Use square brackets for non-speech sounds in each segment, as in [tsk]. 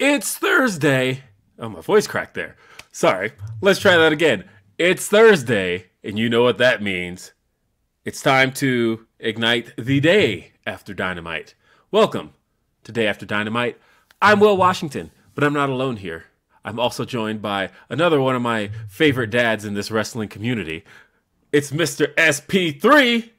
It's Thursday. Oh, my voice cracked there. Sorry. Let's try that again. It's Thursday, and you know what that means. It's time to ignite the day after Dynamite. Welcome to Day After Dynamite. I'm Will Washington, but I'm not alone here. I'm also joined by another one of my favorite dads in this wrestling community. It's Mr. SP3.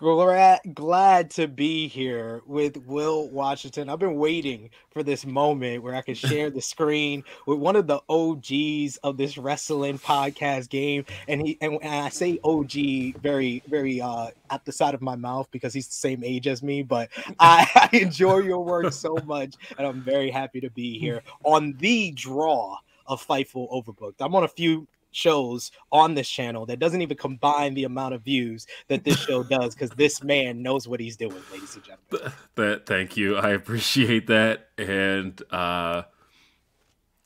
Glad, glad to be here with Will Washington. I've been waiting for this moment where I can [laughs] share the screen with one of the OGs of this wrestling podcast game. And he and, and I say OG very, very uh at the side of my mouth because he's the same age as me. But [laughs] I, [laughs] I enjoy your work so much, and I'm very happy to be here on the draw of Fightful Overbooked. I'm on a few shows on this channel that doesn't even combine the amount of views that this show [laughs] does because this man knows what he's doing, ladies and gentlemen. That thank you. I appreciate that. And uh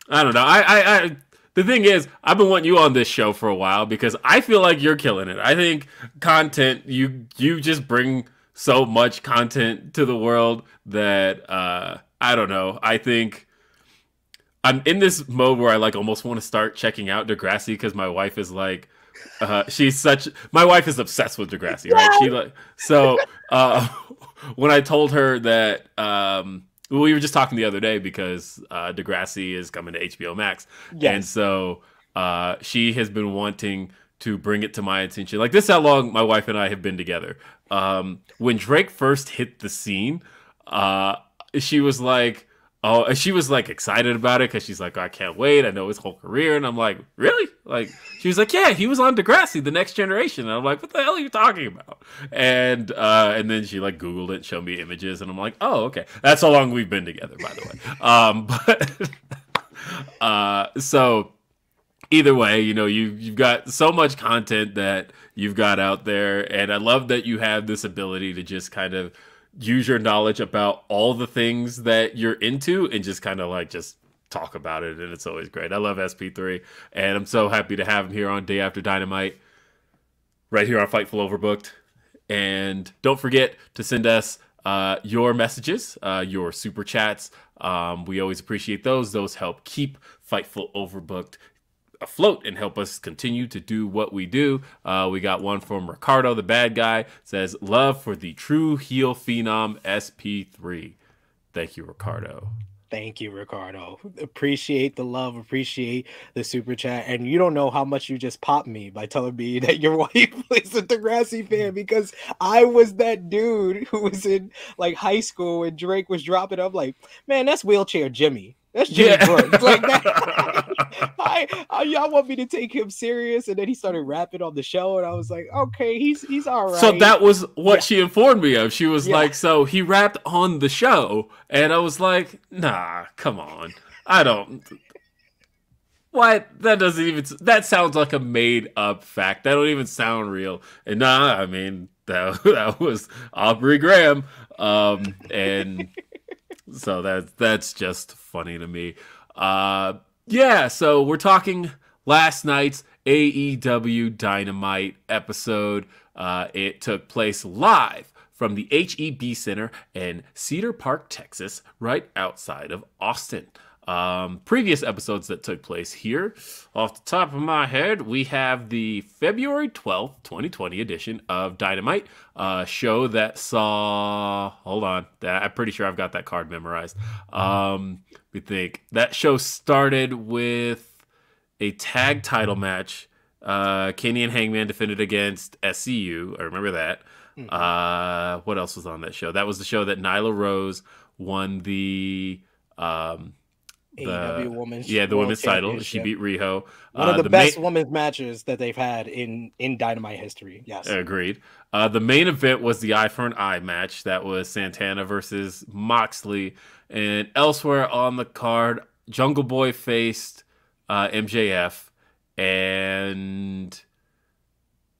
I don't know. I, I, I the thing is, I've been wanting you on this show for a while because I feel like you're killing it. I think content you you just bring so much content to the world that uh I don't know. I think I'm in this mode where I like almost want to start checking out Degrassi because my wife is like, uh, she's such. My wife is obsessed with Degrassi, right? She like so. Uh, [laughs] when I told her that, um, well, we were just talking the other day because uh, Degrassi is coming to HBO Max, yes. and so uh, she has been wanting to bring it to my attention. Like this, how long my wife and I have been together. Um, when Drake first hit the scene, uh, she was like Oh, she was like excited about it because she's like, I can't wait. I know his whole career. And I'm like, really? Like, she was like, yeah, he was on Degrassi, the next generation. And I'm like, what the hell are you talking about? And uh, and then she like Googled it, showed me images. And I'm like, oh, okay. That's how long we've been together, by the way. [laughs] Um, but [laughs] uh, so either way, you know, you, you've got so much content that you've got out there. And I love that you have this ability to just kind of use your knowledge about all the things that you're into and just kind of like just talk about it and it's always great. I love SP3 and I'm so happy to have him here on Day After Dynamite right here on Fightful Overbooked. And don't forget to send us uh, your messages, uh, your super chats. Um, we always appreciate those. Those help keep Fightful Overbooked afloat and help us continue to do what we do. Uh, we got one from Ricardo, the bad guy, says love for the true heel phenom SP3. Thank you, Ricardo. Thank you, Ricardo. Appreciate the love, appreciate the super chat. And you don't know how much you just popped me by telling me [laughs] that your wife is a Degrassi fan because I was that dude who was in like high school when Drake was dropping up like, man, that's wheelchair Jimmy. That's Jimmy yeah. Brooks. Like that. [laughs] [laughs] [laughs] I, I, y'all want me to take him serious, and then he started rapping on the show, and I was like, okay, he's he's all right. So that was what yeah. she informed me of. She was yeah. like, so he rapped on the show, and I was like, nah, come on, I don't. What? That doesn't even. That sounds like a made up fact. That don't even sound real. And nah, I mean that [laughs] that was Aubrey Graham, um, and [laughs] so that's that's just funny to me. Uh, yeah, so we're talking last night's AEW Dynamite episode. Uh, it took place live from the HEB Center in Cedar Park, Texas, right outside of Austin um, previous episodes that took place here. Off the top of my head, we have the February 12th, 2020 edition of Dynamite, uh, show that saw. Hold on. I'm pretty sure I've got that card memorized. Um, we think that show started with a tag title match. Uh, Kenny and Hangman defended against SCU. I remember that. Mm-hmm. Uh, what else was on that show? That was the show that Nyla Rose won the um, AEW women's yeah the women's title. She beat Riho. One uh, of the, the best main... women's matches that they've had in in Dynamite history. Yes, agreed. Uh, the main event was the eye for an eye match. That was Santana versus Moxley, and elsewhere on the card, Jungle Boy faced uh, MJF, and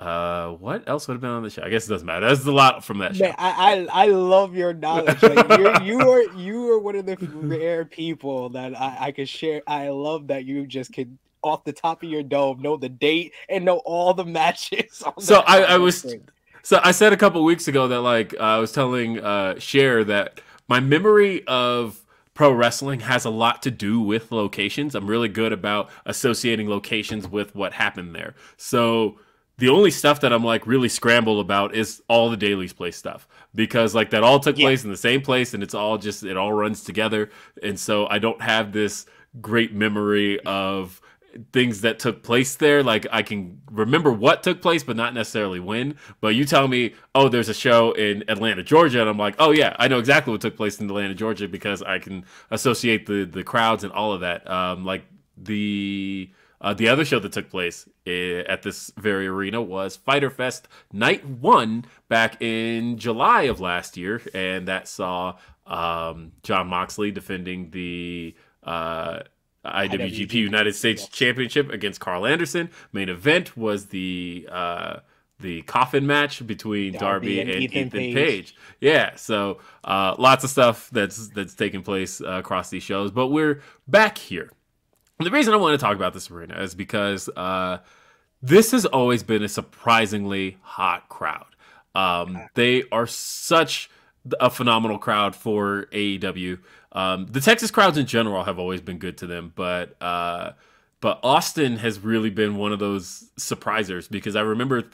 uh, what else would have been on the show? I guess it doesn't matter. That's a lot from that show. Man, I, I, I love your knowledge. Like you're, you are one of the rare people that I, I could share. I love that you just could off the top of your dome know the date and know all the matches. so I, I was thing. so I said a couple weeks ago that like uh, I was telling uh Share that my memory of pro wrestling has a lot to do with locations. I'm really good about associating locations with what happened there. So the only stuff that I'm like really scrambled about is all the Daily's Place stuff because like that all took yeah. place in the same place and it's all just it all runs together. And so I don't have this great memory of things that took place there. Like I can remember what took place but not necessarily when. But you tell me oh there's a show in Atlanta Georgia and I'm like oh yeah I know exactly what took place in Atlanta Georgia because I can associate the the crowds and all of that. Um like the uh, the other show that took place eh, at this very arena was Fyter Fest Night One back in July of last year, and that saw um, Jon Moxley defending the uh, IWGP United States yeah. Championship against Karl Anderson. Main event was the uh, the coffin match between Darby, Darby and, and, Ethan, Ethan Page. Page. Yeah, so uh, lots of stuff that's that's taking place uh, across these shows, but we're back here the reason I want to talk about this arena is because uh, this has always been a surprisingly hot crowd. Um, they are such a phenomenal crowd for AEW. Um, the Texas crowds in general have always been good to them, but uh, but Austin has really been one of those surprisers because I remember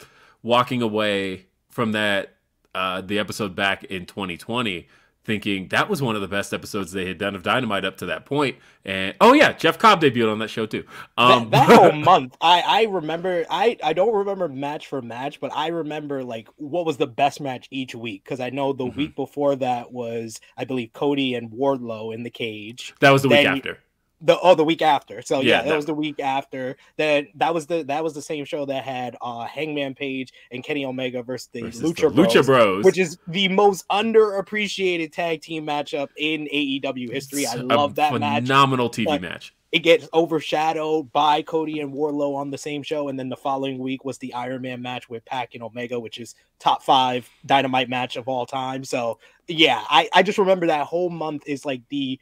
walking away from that uh, the episode back in 2020 thinking that was one of the best episodes they had done of Dynamite up to that point. And oh yeah, Jeff Cobb debuted on that show too. Um, that, that [laughs] whole month, I I remember. I I don't remember match for match, but I remember like what was the best match each week because I know the mm-hmm. week before that was I believe Cody and Wardlow in the cage. That was the then, week after the oh the week after. So yeah, yeah that, that, was the week after. That that was the that was the same show that had uh hangman page and kenny omega versus the, versus lucha, the bros, lucha bros which is the most underappreciated tag team matchup in aew history. I love that phenomenal match phenomenal tv match. it gets overshadowed by Cody and Wardlow on the same show, and then the following week was the Iron Man match with Pac and Omega, which is top five Dynamite match of all time. So yeah, I, I just remember that whole month is like the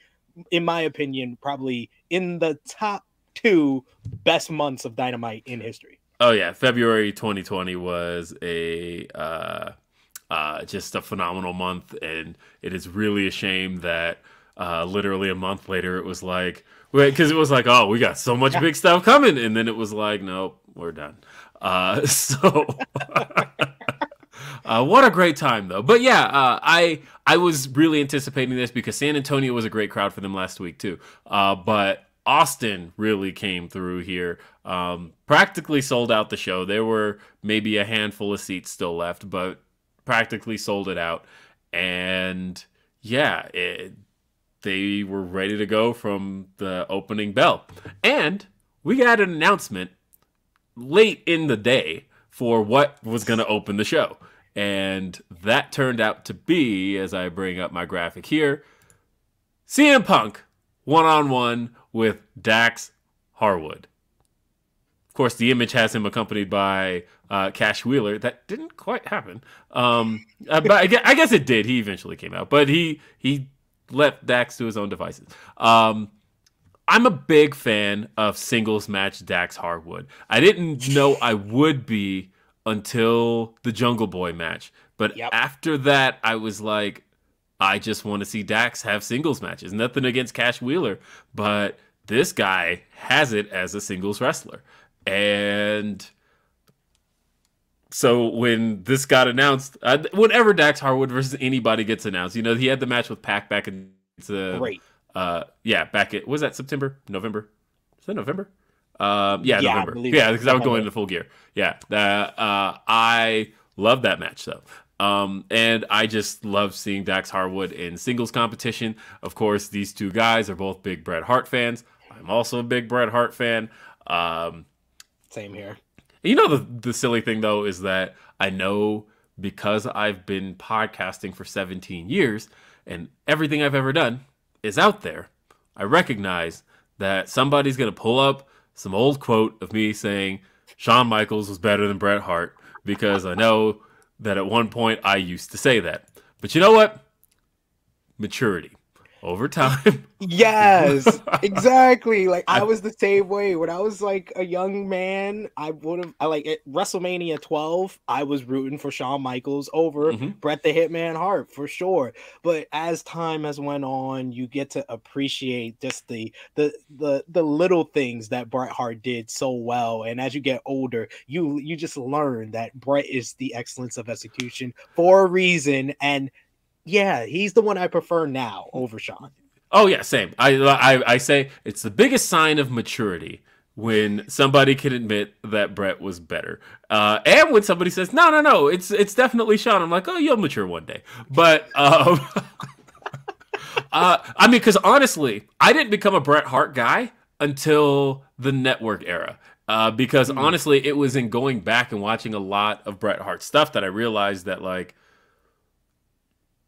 in my opinion, probably in the top two best months of Dynamite in history. Oh yeah, February 2020 was a uh, uh, just a phenomenal month, and it is really a shame that uh, literally a month later it was like wait, because it was like oh we got so much yeah. big stuff coming, and then it was like nope we're done. Uh, [laughs] so [laughs] Uh, what a great time though. But yeah, uh, I I was really anticipating this because San Antonio was a great crowd for them last week too. Uh, but Austin really came through here. Um, practically sold out the show. There were maybe a handful of seats still left, but practically sold it out. And yeah, it, they were ready to go from the opening bell. And we got an announcement late in the day for what was going to open the show. And that turned out to be, as I bring up my graphic here, CM Punk one on one with Dax Harwood. Of course, the image has him accompanied by uh, Cash Wheeler. That didn't quite happen, um, uh, but I guess, I guess, it did. He eventually came out, but he he left Dax to his own devices. Um, I'm a big fan of singles match Dax Harwood. I didn't know I would be until the Jungle Boy match. But yep. after that, I was like, I just want to see Dax have singles matches. Nothing against Cash Wheeler, but this guy has it as a singles wrestler. And so when this got announced, uh, whenever Dax Harwood versus anybody gets announced, you know, he had the match with Pac back in the Great. Uh, yeah, back at was that September, November? Is that November? Um, yeah, yeah, November. Yeah, because I was going into full gear. Yeah, uh, I love that match though. Um, and I just love seeing Dax Harwood in singles competition. Of course, these two guys are both big Bret Hart fans. I'm also a big Bret Hart fan. Um, Same here. You know the the silly thing though is that I know because I've been podcasting for 17 years and everything I've ever done is out there. I recognize that somebody's gonna pull up some old quote of me saying Shawn Michaels was better than Bret Hart because I know that at one point I used to say that. But you know what? Maturity. Over time. [laughs] [laughs] Yes, exactly. Like I was the same way when I was like a young man. I would have. I like at WrestleMania 12. I was rooting for Shawn Michaels over mm-hmm. Bret the Hitman Hart for sure. But as time has went on, you get to appreciate just the the the the little things that Bret Hart did so well. And as you get older, you you just learn that Bret is the excellence of execution for a reason and yeah, he's the one I prefer now over Shawn. Oh yeah, same. I, I I say it's the biggest sign of maturity when somebody can admit that Brett was better, uh, and when somebody says no, no, no, it's it's definitely Shawn. I'm like, oh, you'll mature one day. But um, [laughs] uh, I mean, because honestly, I didn't become a Bret Hart guy until the network era. Uh, because mm. honestly, it was in going back and watching a lot of Bret Hart stuff that I realized that like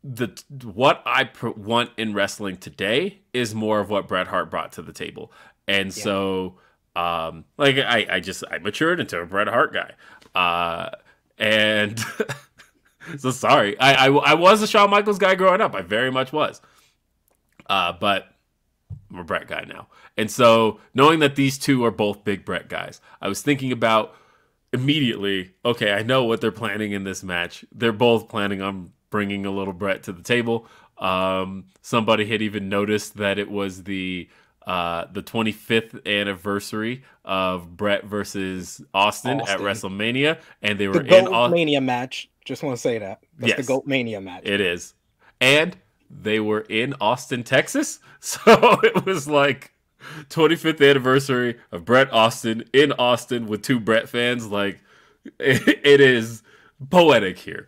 the what I pr- want in wrestling today is more of what Bret Hart brought to the table, and yeah. so um, like I, I just I matured into a Bret Hart guy, uh, and [laughs] so sorry, I, I I was a Shawn Michaels guy growing up, I very much was, uh, but I'm a Bret guy now, and so knowing that these two are both big Bret guys, I was thinking about immediately. Okay, I know what they're planning in this match. They're both planning on bringing a little Bret to the table. Um, somebody had even noticed that it was the uh, the 25th anniversary of Bret versus Austin, Austin. at WrestleMania, and they were the in Goat Mania match. Just want to say that that's yes, the Goat Mania match. It is, and they were in Austin, Texas, [laughs] so it was like 25th anniversary of Bret Austin in Austin with two Bret fans. Like it, [laughs] it is poetic here.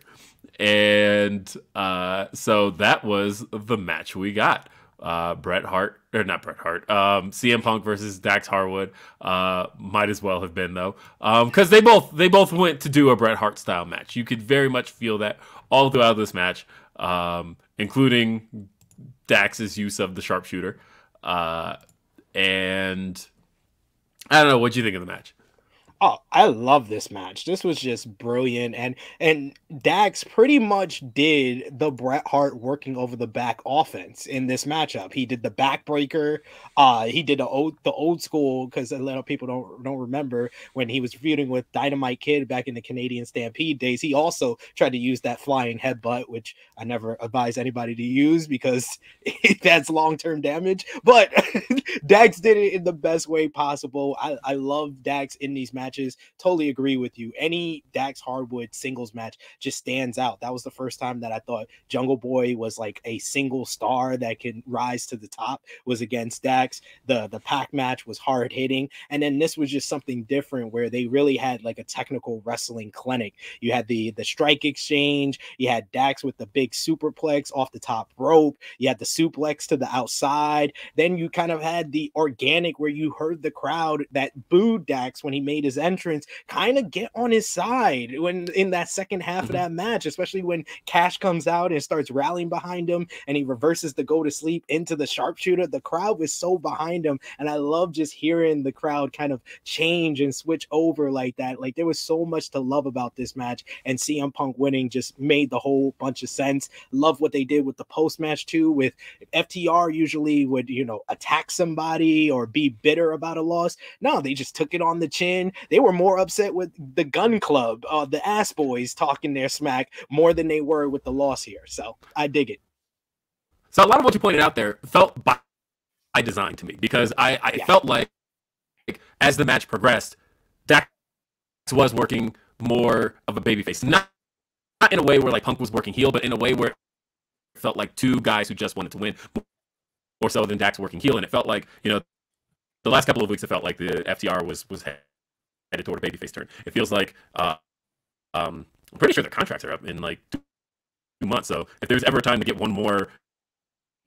And uh, so that was the match we got. Uh, Bret Hart, or not Bret Hart, um, CM Punk versus Dax Harwood. Uh, might as well have been though, because um, they both they both went to do a Bret Hart style match. You could very much feel that all throughout this match, um, including Dax's use of the sharpshooter. Uh, and I don't know what you think of the match. Oh, I love this match. This was just brilliant, and and Dax pretty much did the Bret Hart working over the back offense in this matchup. He did the backbreaker. Uh, he did the old the old school because a lot of people don't don't remember when he was feuding with Dynamite Kid back in the Canadian Stampede days. He also tried to use that flying headbutt, which I never advise anybody to use because [laughs] that's long term damage. But [laughs] Dax did it in the best way possible. I I love Dax in these matches matches. Totally agree with you. Any Dax Harwood singles match just stands out. That was the first time that I thought Jungle Boy was like a single star that can rise to the top was against Dax. The the Pac match was hard hitting. And then this was just something different where they really had like a technical wrestling clinic. You had the the strike exchange, you had Dax with the big superplex off the top rope, you had the suplex to the outside. Then you kind of had the organic where you heard the crowd that booed Dax when he made his entrance kind of get on his side when in that second half mm-hmm. of that match, especially when Cash comes out and starts rallying behind him and he reverses the go to sleep into the sharpshooter. The crowd was so behind him. And I love just hearing the crowd kind of change and switch over like that. Like there was so much to love about this match. And CM Punk winning just made the whole bunch of sense. Love what they did with the post match too, with FTR usually would, you know, attack somebody or be bitter about a loss. No, they just took it on the chin. They were more upset with the Gunn Club, uh, the Ass Boys talking their smack more than they were with the loss here. So I dig it. So a lot of what you pointed out there felt by, design to me because I, I yeah. felt like as the match progressed, Dax was working more of a babyface. Not not in a way where like Punk was working heel, but in a way where it felt like two guys who just wanted to win more so than Dax working heel. And it felt like, you know, the last couple of weeks it felt like the FTR was was headed toward a babyface turn. It feels like uh, um, I'm pretty sure their contracts are up in like two months. So if there's ever a time to get one more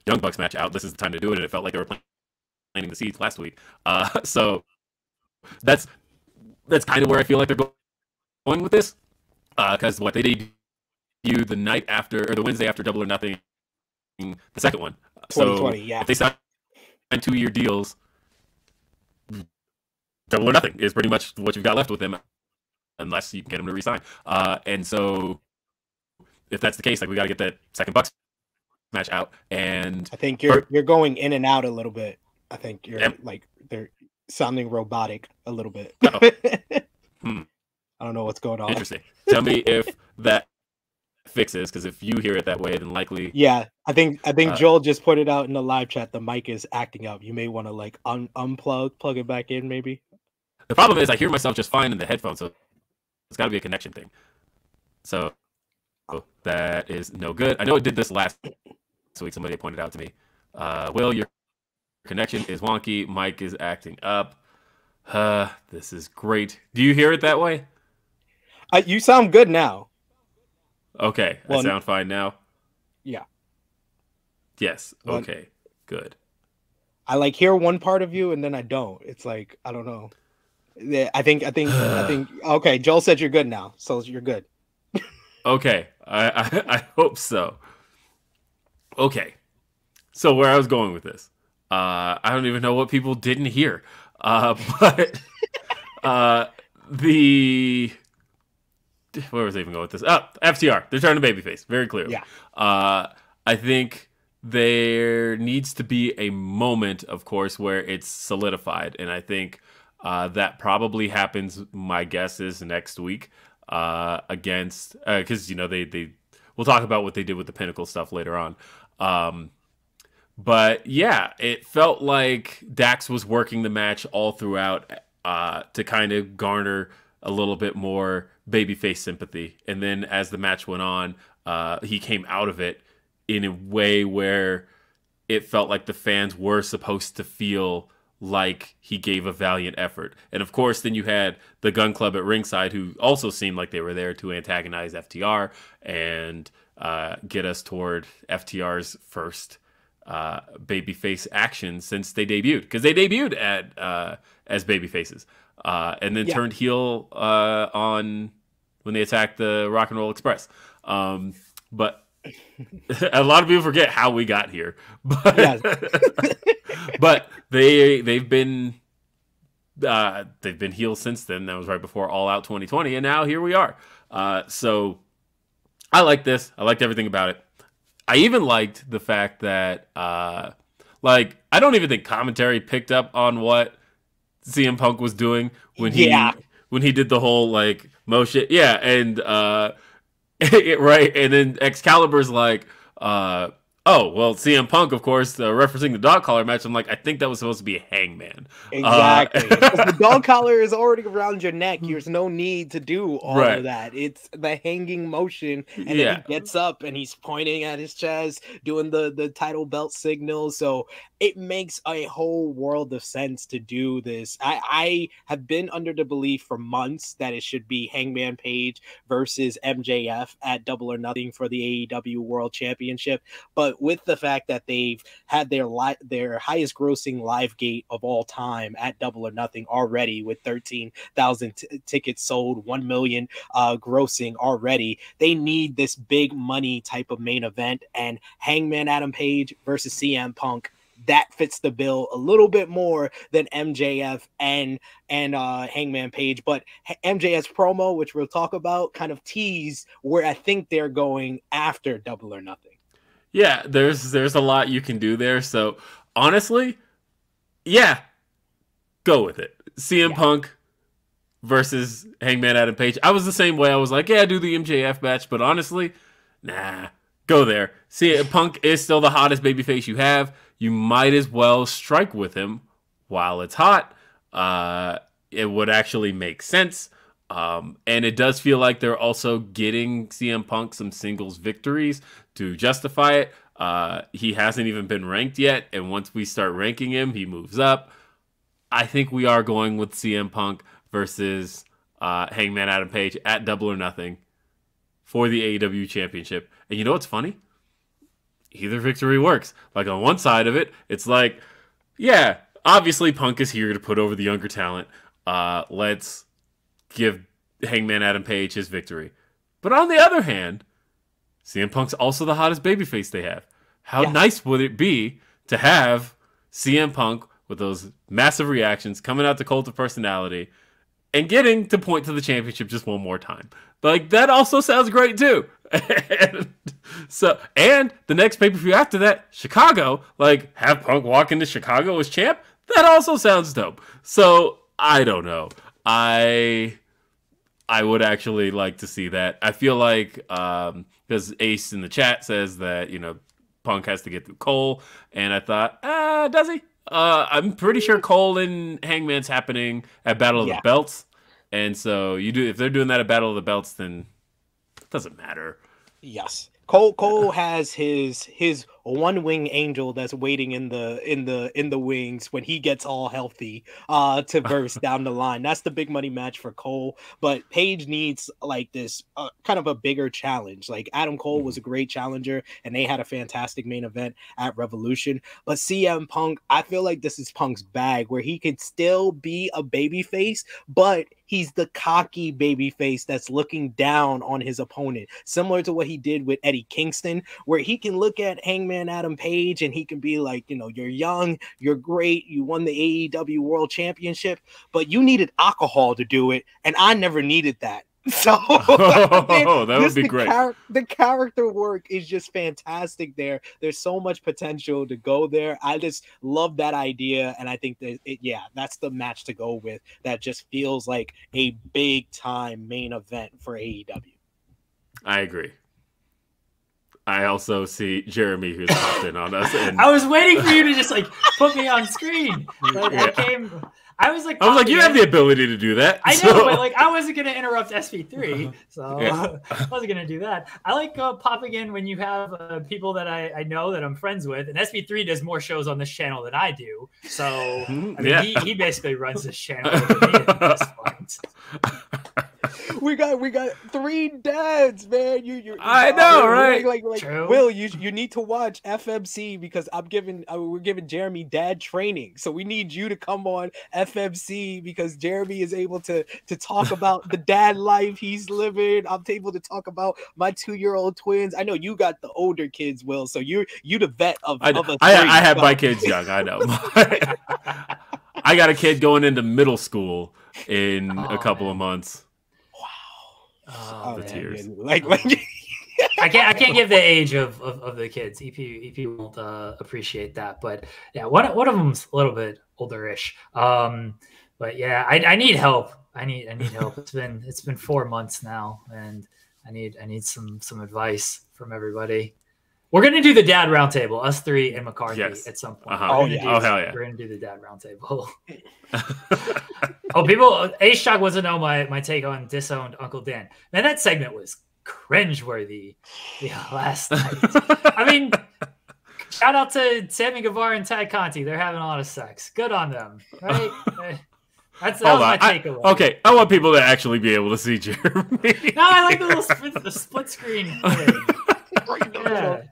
Young Bucks match out, this is the time to do it. And it felt like they were planting the seeds last week. Uh, [laughs] so that's that's kind of where I feel like they're going with this. Because uh, what they did you the night after or the Wednesday after Double or Nothing, the second one. So yeah. if they sign two year deals, double or nothing is pretty much what you've got left with him, unless you get him to resign. Uh, and so, if that's the case, like we got to get that second Bucks match out, and I think you're you're going in and out a little bit. I think you're yep. like they're sounding robotic a little bit. Oh. [laughs] hmm. I don't know what's going on. Interesting. Tell me if that fixes because if you hear it that way, then likely. Yeah, I think I think uh, Joel just put it out in the live chat. The mic is acting up. You may want to like un- unplug, plug it back in, maybe. The problem is I hear myself just fine in the headphones, so it's got to be a connection thing. So that is no good. I know it did this last week. Somebody pointed out to me. Uh, Will, your connection is wonky. Mic is acting up. Uh, this is great. Do you hear it that way? Uh, you sound good now. Okay, well, I sound fine now. Yeah. Yes. Well, okay. Good. I like hear one part of you and then I don't. It's like I don't know. I think I think I think [sighs] okay. Joel said you're good now, so you're good. okay, I, I [laughs] I hope so. Okay, so where I was going with this, uh, I don't even know what people didn't hear, uh, [laughs] but uh, the where was I even going with this? Oh, FTR. They're turning babyface very clearly. Yeah. Uh, I think there needs to be a moment, of course, where it's solidified, and I think uh, that probably happens. My guess is next week uh, against because uh, you know they they we'll talk about what they did with the pinnacle stuff later on. Um, but yeah, it felt like Dax was working the match all throughout uh, to kind of garner a little bit more babyface sympathy. And then as the match went on, uh, he came out of it in a way where it felt like the fans were supposed to feel like he gave a valiant effort. And of course, then you had the Gunn Club at ringside, who also seemed like they were there to antagonize FTR and uh, get us toward FTR's first uh, babyface action since they debuted, because they debuted at uh, as babyfaces, uh, and then yeah. turned heel uh, on when they attacked the Rock and Roll Express. Um, but a lot of people forget how we got here, [laughs] but [laughs] but they they've been uh, they've been healed since then. That was right before All Out 2020, and now here we are. Uh, so I like this. I liked everything about it. I even liked the fact that uh, like I don't even think commentary picked up on what CM Punk was doing when he yeah. when he did the whole like motion. Yeah, and uh, [laughs] right, and then Excalibur's like, uh, oh well, CM Punk, of course, uh, referencing the dog collar match. I'm like, I think that was supposed to be a Hangman. Exactly. [laughs] Uh, the dog collar is already around your neck. There's no need to do all right. of that. It's the hanging motion, and yeah. then he gets up and he's pointing at his chest, doing the the title belt signal. So it makes a whole world of sense to do this. I, I have been under the belief for months that it should be Hangman Page versus MJF at Double or Nothing for the AEW World Championship, but with the fact that they've had their li- their highest grossing live gate of all time at Double or Nothing already with 13,000 t- tickets sold, 1 million uh, grossing already, they need this big money type of main event and Hangman Adam Page versus CM Punk that fits the bill a little bit more than MJF and and uh, Hangman Page. But MJF's promo, which we'll talk about, kind of tease where I think they're going after Double or Nothing. Yeah, there's there's a lot you can do there. So honestly, yeah, go with it. CM yeah. Punk versus Hangman Adam Page. I was the same way. I was like, yeah, do the MJF match, but honestly, nah, go there. See, [laughs] Punk is still the hottest babyface you have you might as well strike with him while it's hot. Uh, it would actually make sense. Um, and it does feel like they're also getting CM Punk some singles victories to justify it. Uh, he hasn't even been ranked yet, and once we start ranking him, he moves up. I think we are going with CM Punk versus uh, Hangman Adam Page at Double or Nothing for the AEW Championship. And you know what's funny? either victory works. Like on one side of it, it's like, yeah, obviously Punk is here to put over the younger talent. Uh, let's give Hangman Adam Page his victory. But on the other hand, CM Punk's also the hottest babyface they have. How yeah. nice would it be to have CM Punk with those massive reactions coming out to Cult of Personality and getting to point to the championship just one more time? Like that also sounds great too. [laughs] and so and the next pay per view after that, Chicago, like have Punk walk into Chicago as champ. That also sounds dope. So I don't know. I I would actually like to see that. I feel like um because Ace in the chat says that you know Punk has to get through Cole, and I thought, ah, does he? Uh, I'm pretty sure Cole and Hangman's happening at Battle of yeah. the Belts, and so you do if they're doing that at Battle of the Belts, then it doesn't matter. Yes, Cole Cole has his his one wing angel that's waiting in the in the in the wings when he gets all healthy uh to [laughs] verse down the line. That's the big money match for Cole. But Page needs like this uh, kind of a bigger challenge. Like Adam Cole was a mm-hmm. great challenger and they had a fantastic main event at Revolution. But CM Punk, I feel like this is Punk's bag where he could still be a baby face, but he's the cocky baby face that's looking down on his opponent, similar to what he did with Eddie Kingston, where he can look at Hangman Adam Page and he can be like, you know, you're young, you're great, you won the AEW World Championship, but you needed alcohol to do it, and I never needed that. [laughs] So [laughs] oh, [laughs] that would be the great. Char- the character work is just fantastic there. There's so much potential to go there. I just love that idea, and I think that it, yeah, that's the match to go with. That just feels like a big time main event for AEW. I agree. I also see Jeremy who's popped in on us. And... [laughs] I was waiting for you to just like put me on screen. Like, yeah. I came I was like, I was like, you have the ability to do that. I know, but like, I wasn't gonna interrupt SP3, [laughs] so yeah. [laughs] I wasn't gonna do that. I like uh, popping in when you have uh, people that I, I know that I'm friends with, and SP3 does more shows on this channel than I do. So mm-hmm. I mean, yeah. he, he basically runs this channel at this point. We got we got three dads, man. You you I know, right? Like like, like Will, you you need to watch FMC because I'm giving uh, we're giving Jeremy dad training, so we need you to come on FMC because Jeremy is able to to talk about the [laughs] dad life he's living. I'm able to talk about my two year old twins. I know you got the older kids, Will, so you're you the vet of. I, of I, I have my kids young. I know. [laughs] [laughs] I got a kid going into middle school in oh, a couple man. of months. Oh, the tears. Like, like [laughs] I can't I can't give the age of, of, of the kids. EP EP won't uh, appreciate that, but yeah, one one of them's a little bit older-ish. Um, but yeah, I, I need help. I need I need help. It's been it's been four months now, and I need I need some some advice from everybody. We're gonna do the dad roundtable, us three and McCarthy yes. at some point. Uh-huh. Oh, yeah. oh hell yeah! We're gonna do the dad roundtable. [laughs] oh, people, Ace Shock wants to know my my take on disowned Uncle Dan. Man, that segment was cringeworthy. Yeah, last night. I mean, [laughs] shout out to Sammy Guevara and Tay Conti. They're having a lot of sex. Good on them, right? [laughs] That's that was my takeaway. I, okay, I want people to actually be able to see Jeremy. no, I like the little split, the split screen. yeah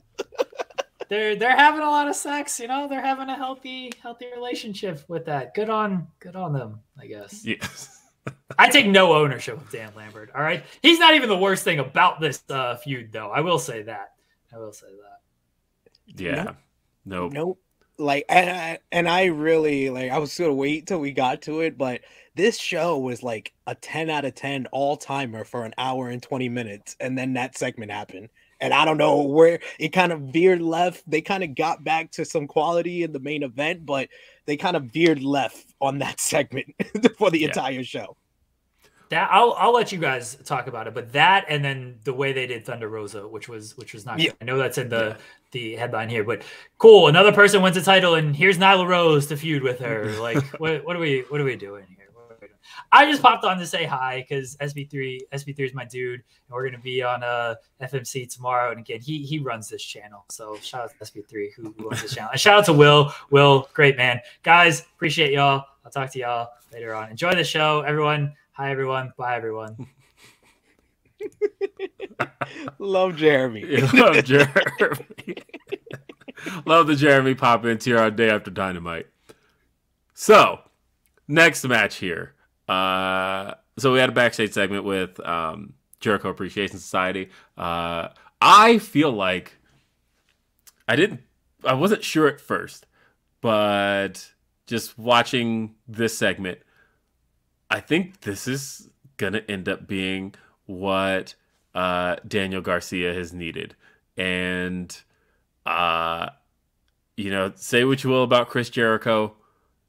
they're they're having a lot of sex, you know. They're having a healthy healthy relationship with that. Good on good on them, I guess. Yes. [laughs] I take no ownership of Dan Lambert. All right, he's not even the worst thing about this uh, feud, though. I will say that. I will say that. Yeah. Nope. Nope. Like, and I and I really like. I was gonna wait till we got to it, but this show was like a ten out of ten all timer for an hour and twenty minutes, and then that segment happened and I don't know where it kind of veered left. They kind of got back to some quality in the main event, but they kind of veered left on that [laughs] segment for the yeah. entire show. That I'll I'll let you guys talk about it, but that and then the way they did Thunder Rosa, which was which was not. Yeah. I know that's in the yeah. the headline here, but cool. Another person wins a title, and here's Nyla Rose to feud with her. [laughs] Like, what what are we what are we doing here? I just popped on to say hi because SP3 SP3 is my dude, and we're gonna be on uh, FMC tomorrow. And again, he he runs this channel, so shout out to SP3 who, who runs this channel. And shout out to Will. Will, great man, guys. Appreciate y'all. I'll talk to y'all later on. Enjoy the show, everyone. Hi, everyone. Bye, everyone. [laughs] Love Jeremy. [laughs] love Jeremy. [laughs] love the Jeremy pop into here on day after dynamite. So, next match here. Uh, so we had a backstage segment with um, Jericho Appreciation Society. Uh, I feel like I didn't, I wasn't sure at first, but just watching this segment, I think this is gonna end up being what uh, Daniel Garcia has needed. And, uh, you know, say what you will about Chris Jericho.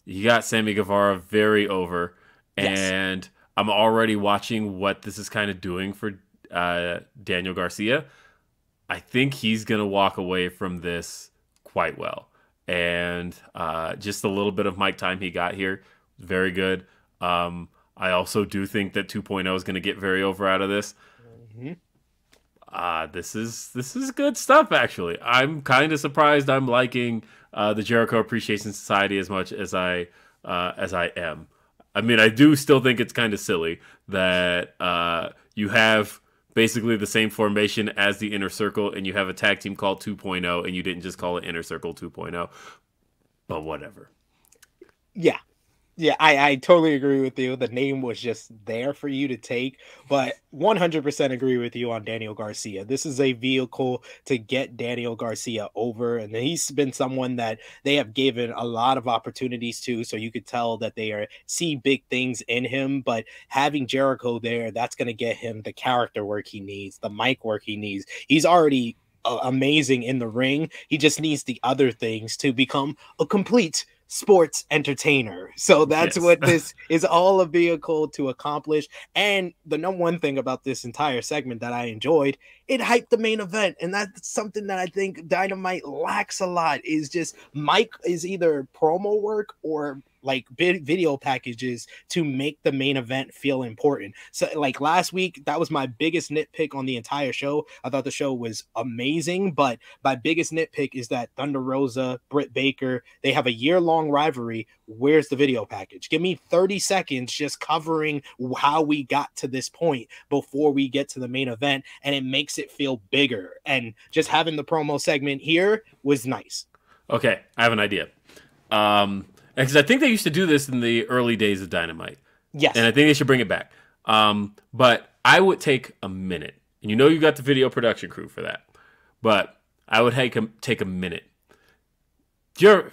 You got Sammy Guevara very over. Yes. And I'm already watching what this is kind of doing for uh, Daniel Garcia. I think he's going to walk away from this quite well. And uh, just a little bit of mic time he got here, very good. Um, I also do think that 2.0 is going to get very over out of this. Mm-hmm. Uh, this is this is good stuff. Actually, I'm kind of surprised. I'm liking uh, the Jericho Appreciation Society as much as I uh, as I am. I mean, I do still think it's kind of silly that uh, you have basically the same formation as the inner circle and you have a tag team called 2.0 and you didn't just call it inner circle 2.0 but whatever. Yeah yeah, I, I totally agree with you. The name was just there for you to take, but 100% agree with you on Daniel Garcia. This is a vehicle to get Daniel Garcia over, and he's been someone that they have given a lot of opportunities to. So you could tell that they are see big things in him. But having Jericho there, that's going to get him the character work he needs, the mic work he needs. He's already uh, amazing in the ring. He just needs the other things to become a complete sports entertainer. So that's yes. what this is all a vehicle to accomplish. And the number one thing about this entire segment that I enjoyed, it hyped the main event. And that's something that I think Dynamite lacks a lot is just Mike is either promo work or like video packages to make the main event feel important. So like last week, that was my biggest nitpick on the entire show. I thought the show was amazing, but my biggest nitpick is that Thunder Rosa, Britt Baker, they have a year long rivalry. Where's the video package? Give me 30 seconds just covering how we got to this point before we get to the main event, and it makes it feel bigger. And just having the promo segment here was nice. Okay, I have an idea. Um, because I think they used to do this in the early days of Dynamite. Yes, and I think they should bring it back. Um, but I would take a minute, and you know you got the video production crew for that. But I would take a, take a minute. You're,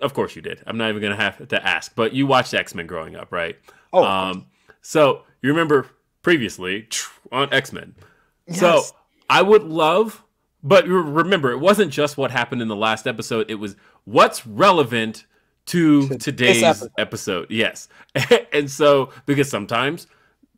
of course you did. I'm not even gonna have to ask, but you watched X Men growing up, right? Oh, um, so you remember previously [tsk] on X Men. Yes. So I would love, but remember, it wasn't just what happened in the last episode. It was what's relevant to, to today's episode. episode. Yes. [laughs] and so, because sometimes,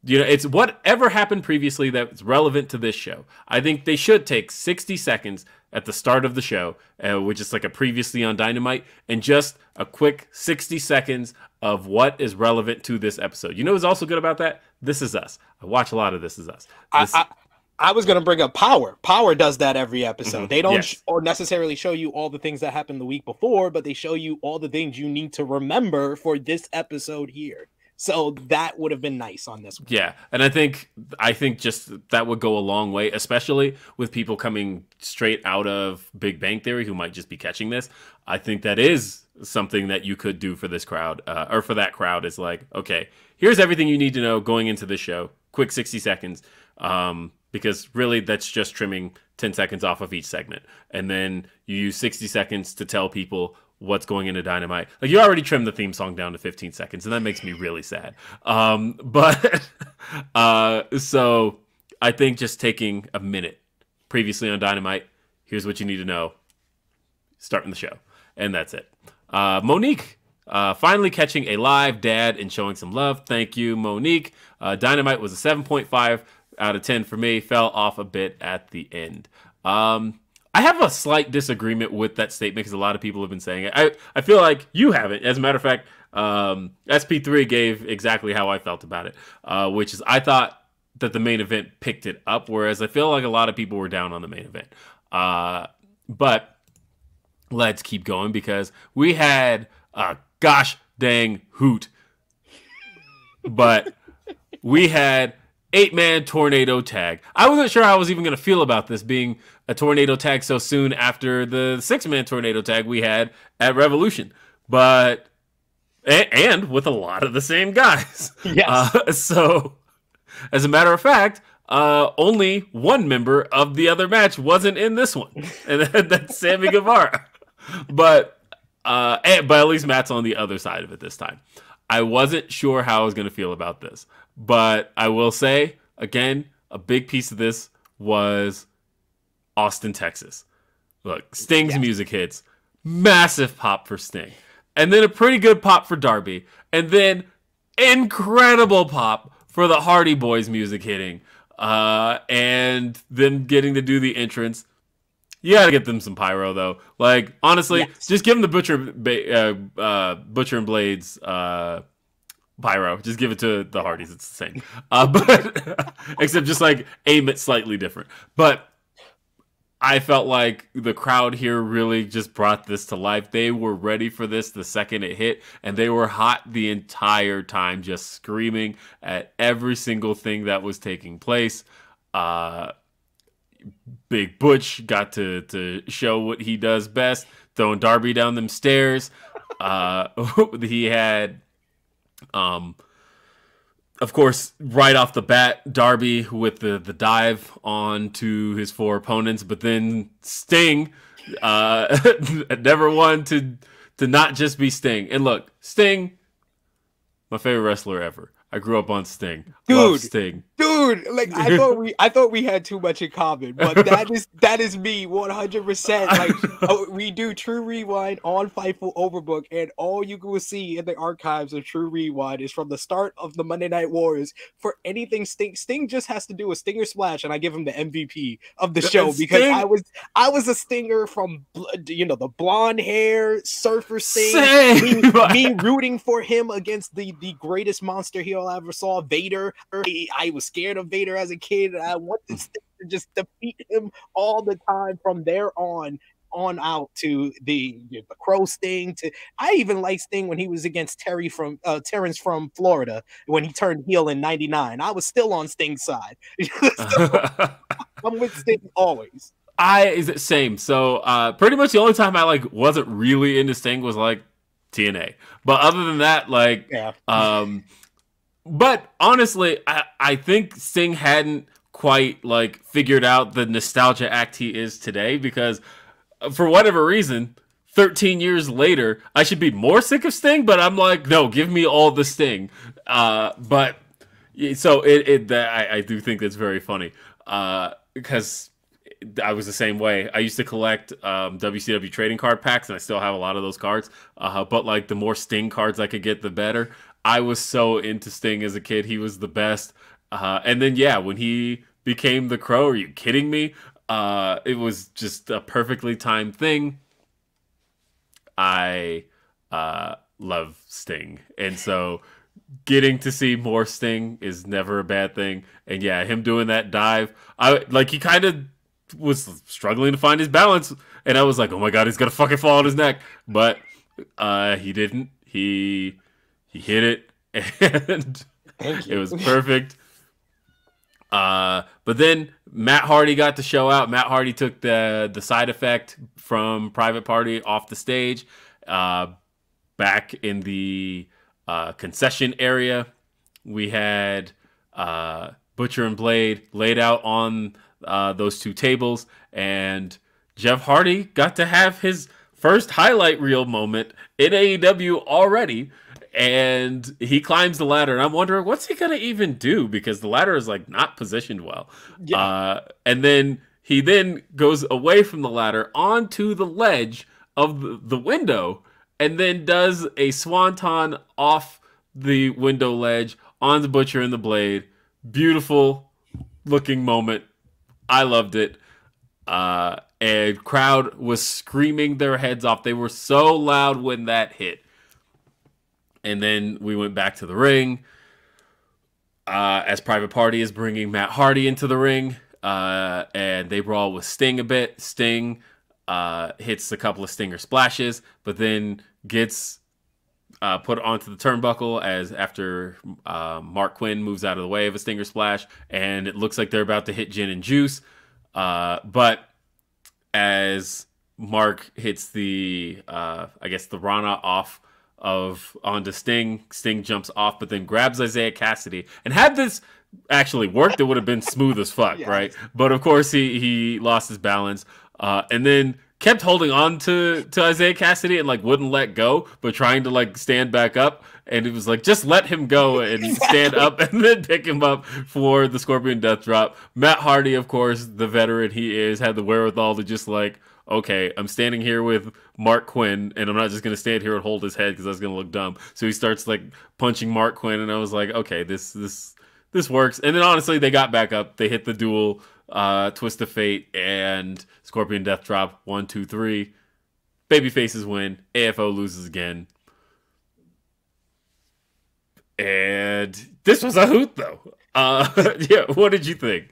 you know, it's whatever happened previously that's relevant to this show. I think they should take 60 seconds at the start of the show, uh, which is like a previously on Dynamite, and just a quick 60 seconds of what is relevant to this episode. You know what's also good about that? This Is Us. I watch a lot of This Is Us. This, I, I, I was going to bring up Power. Power does that every episode. Mm-hmm. They don't yes. sh- or necessarily show you all the things that happened the week before, but they show you all the things you need to remember for this episode here. So that would have been nice on this one. Yeah, and I think I think just that would go a long way, especially with people coming straight out of Big Bang Theory who might just be catching this. I think that is something that you could do for this crowd uh, or for that crowd. Is like, okay, here's everything you need to know going into the show. Quick sixty seconds. Um, because really that's just trimming 10 seconds off of each segment. And then you use 60 seconds to tell people what's going into Dynamite. Like you already trimmed the theme song down to 15 seconds, and that makes me really sad. Um, [laughs] but uh, so I think just taking a minute previously on Dynamite, here's what you need to know, starting the show. And that's it. Uh, Monique. Uh, finally catching a live dad and showing some love. Thank you, Monique. Uh, Dynamite was a 7.5 out of 10 for me. Fell off a bit at the end. Um, I have a slight disagreement with that statement because a lot of people have been saying it. I, I feel like you haven't. As a matter of fact, um, SP3 gave exactly how I felt about it, uh, which is I thought that the main event picked it up, whereas I feel like a lot of people were down on the main event. Uh, but let's keep going because we had a gosh dang hoot. But we had eight man tornado tag. I wasn't sure how I was even going to feel about this being a tornado tag so soon after the six man tornado tag we had at Revolution, but and, with a lot of the same guys. [laughs] Yes. Uh, so, as a matter of fact, uh, only one member of the other match wasn't in this one, and [laughs] that's Sammy Guevara. But uh, but at least Matt's on the other side of it this time. I wasn't sure how I was going to feel about this. But I will say again, a big piece of this was Austin, Texas. Look, Sting's music hits, massive pop for Sting, and then a pretty good pop for Darby, and then incredible pop for the Hardy Boys music hitting, uh, and then getting to do the entrance. You gotta get them some pyro though. Like honestly, yes. just give them the butcher, uh, uh, butcher and blades uh, pyro. Just give it to the Hardys. It's the same, uh, [laughs] but except just like aim it slightly different. But I felt like the crowd here really just brought this to life. They were ready for this the second it hit, and they were hot the entire time, just screaming at every single thing that was taking place. Uh, Big Butch got to to show what he does best, throwing Darby down them stairs. Uh, [laughs] he had, um, of course, right off the bat, Darby with the the dive onto his four opponents, but then Sting, uh, [laughs] never one to to not just be Sting. And look, Sting, my favorite wrestler ever. I grew up on Sting. Dude, Love Sting. Dude, like I [laughs] thought we I thought we had too much in common, but that is that is me 100%. Like oh, [laughs] we do True Rewind on Fightful Overbook and all you will see in the archives of True Rewind is from the start of the Monday Night Wars for anything Sting Sting just has to do a stinger splash and I give him the MVP of the show because Sting. I was I was a stinger from you know the blonde hair surfer Sting me, [laughs] me rooting for him against the the greatest monster he I ever saw, Vader. I was scared of Vader as a kid. I wanted to just defeat him all the time from there on on out to the the crow sting to I even liked Sting when he was against Terry from uh Terrence from Florida when he turned heel in 99. I was still on Sting's side. [laughs] so, [laughs] I'm with Sting always. I is it same. So uh pretty much the only time I like wasn't really into Sting was like TNA. But other than that, like yeah. um but honestly, I, I think Sting hadn't quite like figured out the nostalgia act he is today because uh, for whatever reason 13 years later i should be more sick of sting but i'm like no give me all the sting uh, but so it, it that I, I do think that's very funny uh, because I was the same way. I used to collect um, WCW trading card packs, and I still have a lot of those cards. Uh, but like the more Sting cards I could get, the better. I was so into Sting as a kid. He was the best. Uh, and then yeah, when he became the Crow, are you kidding me? Uh, it was just a perfectly timed thing. I uh, love Sting, and so getting to see more Sting is never a bad thing. And yeah, him doing that dive, I like he kind of was struggling to find his balance, and I was like, oh my god, he's gonna fucking fall on his neck, but uh, he didn't. He he hit it, [laughs] and it was perfect. Uh, but then Matt Hardy got to show out. Matt Hardy took the the side effect from Private Party off the stage, uh, back in the uh, concession area. We had uh, Butcher and Blade laid out on uh, those two tables, and Jeff Hardy got to have his first highlight reel moment in AEW already and he climbs the ladder and i'm wondering what's he gonna even do? Because the ladder is like not positioned well. Yeah. Uh, and then he then goes away from the ladder onto the ledge of the, the window and then does a swanton off the window ledge on the butcher and the blade. Beautiful looking moment. I loved it. Uh, and crowd was screaming their heads off. They were so loud when that hit and then we went back to the ring. Uh, as Private Party is bringing Matt Hardy into the ring, uh, and they brawl with Sting a bit. Sting uh, hits a couple of Stinger splashes, but then gets uh, put onto the turnbuckle as after uh, Marq Quen moves out of the way of a Stinger splash, and it looks like they're about to hit Gin and Juice. Uh, but as Marq hits the, I guess the Rana off of onto Sting. Sting jumps off, but then grabs Isiah Kassidy. And had this actually worked, it would have been smooth as fuck, [laughs] yeah. right? But of course, he he lost his balance, uh, and then kept holding on to to Isiah Kassidy and like wouldn't let go, but trying to like stand back up. And it was like, just let him go and exactly. [laughs] stand up [laughs] and then pick him up for the Scorpion Death Drop. Matt Hardy, of course, the veteran he is, had the wherewithal to just like, okay, I'm standing here with Marq Quen, and I'm not just gonna stand here and hold his head because that's gonna look dumb. So he starts like punching Marq Quen, and I was like, okay, this this this works. And then honestly, they got back up. They hit the dual, uh, twist of fate, and Scorpion Death Drop. One, two, three. Baby faces win. AFO loses again. And this was a hoot, though. Uh, [laughs] yeah, what did you think?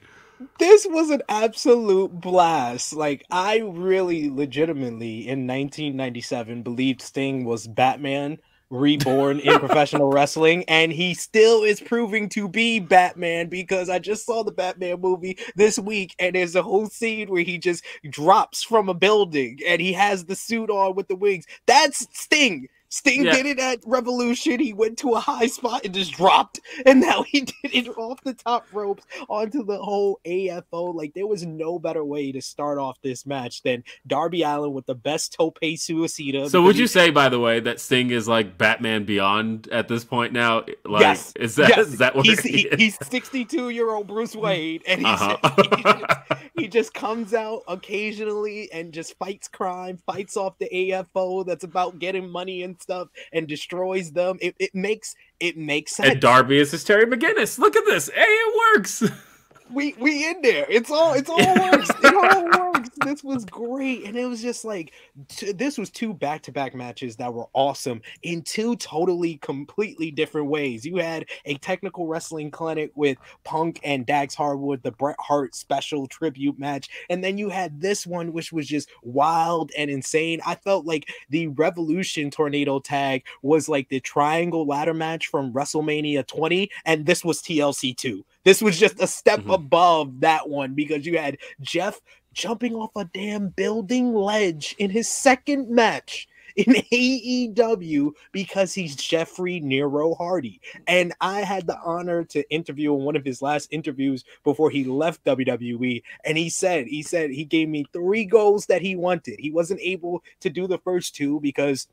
This was an absolute blast. Like I really legitimately in 1997 believed Sting was Batman reborn in professional [laughs] wrestling and he still is proving to be Batman because I just saw the Batman movie this week and there's a whole scene where he just drops from a building and he has the suit on with the wings. That's Sting. Sting yeah. did it at Revolution. He went to a high spot and just dropped, and now [laughs] he did it off the top ropes onto the whole AFO. Like there was no better way to start off this match than Darby Allin with the best tope suicida. So would you say, by the way, that Sting is like Batman Beyond at this point now? Like, yes. Is that yes. is that what he's? He, he's sixty-two year old Bruce [laughs] Wayne, and uh-huh. [laughs] he, just, he just comes out occasionally and just fights crime, fights off the AFO that's about getting money and stuff and destroys them. It, it makes it makes sense. And Darby is his Terry McGinnis. Look at this. Hey, it works. [laughs] we we in there. It's all it's all [laughs] works. It all works. This was great, and it was just like t- this was two back to back matches that were awesome in two totally completely different ways. You had a technical wrestling clinic with Punk and Dax Harwood, the Bret Hart special tribute match, and then you had this one which was just wild and insane. I felt like the Revolution Tornado Tag was like the Triangle Ladder match from WrestleMania 20, and this was TLC 2. This was just a step mm-hmm. above that one because you had Jeff jumping off a damn building ledge in his second match in [laughs] AEW because he's Jeffrey Nero Hardy. And I had the honor to interview in one of his last interviews before he left WWE. And he said, he said he gave me three goals that he wanted. He wasn't able to do the first two because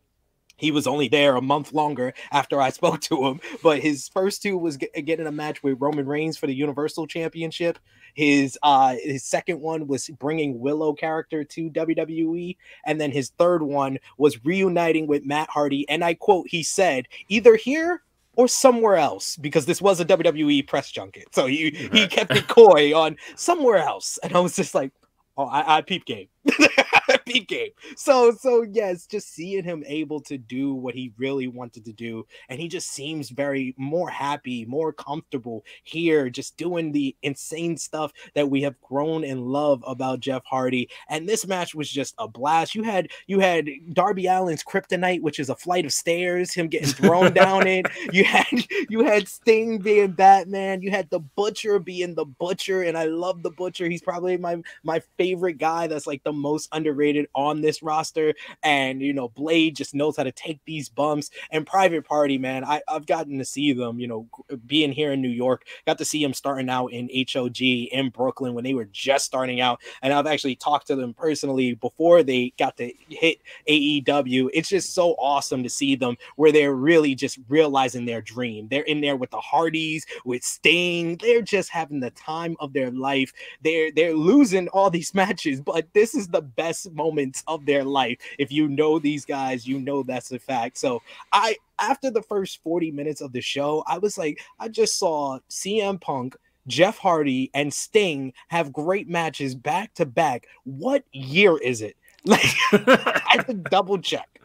he was only there a month longer after I [laughs] spoke to him. But his first two was get, getting a match with Roman Reigns for the Universal Championship. His uh his second one was bringing Willow character to WWE, and then his third one was reuniting with Matt Hardy. And I quote, he said, "Either here." Or somewhere else, because this was a WWE press junket. So he, right. he kept it coy on somewhere else. And I was just like, oh, I, I peep game. [laughs] [laughs] peak game. So so yes, just seeing him able to do what he really wanted to do, and he just seems very more happy, more comfortable here, just doing the insane stuff that we have grown in love about Jeff Hardy. And this match was just a blast. You had you had Darby Allin's kryptonite, which is a flight of stairs, him getting thrown down it. [laughs] You had you had Sting being Batman. You had the Butcher being the Butcher, and I love the Butcher. He's probably my my favorite guy. That's like the most underrated on this roster. And, you know, Blade just knows how to take these bumps. And Private Party, man, I, I've gotten to see them, you know, being here in New York, got to see them starting out in HOG in Brooklyn when they were just starting out. And I've actually talked to them personally before they got to hit AEW. It's just so awesome to see them where they're really just realizing their dream. They're in there with the Hardys, with Sting. They're just having the time of their life. They're they're losing all these [laughs] matches, but this is the best moment moments of their life. If you know these guys, you know that's a fact. So I after the first 40 minutes of the show, I was like, I just saw CM Punk, Jeff Hardy, and Sting have great matches back to back. What year is it? [laughs] Like I had to double check.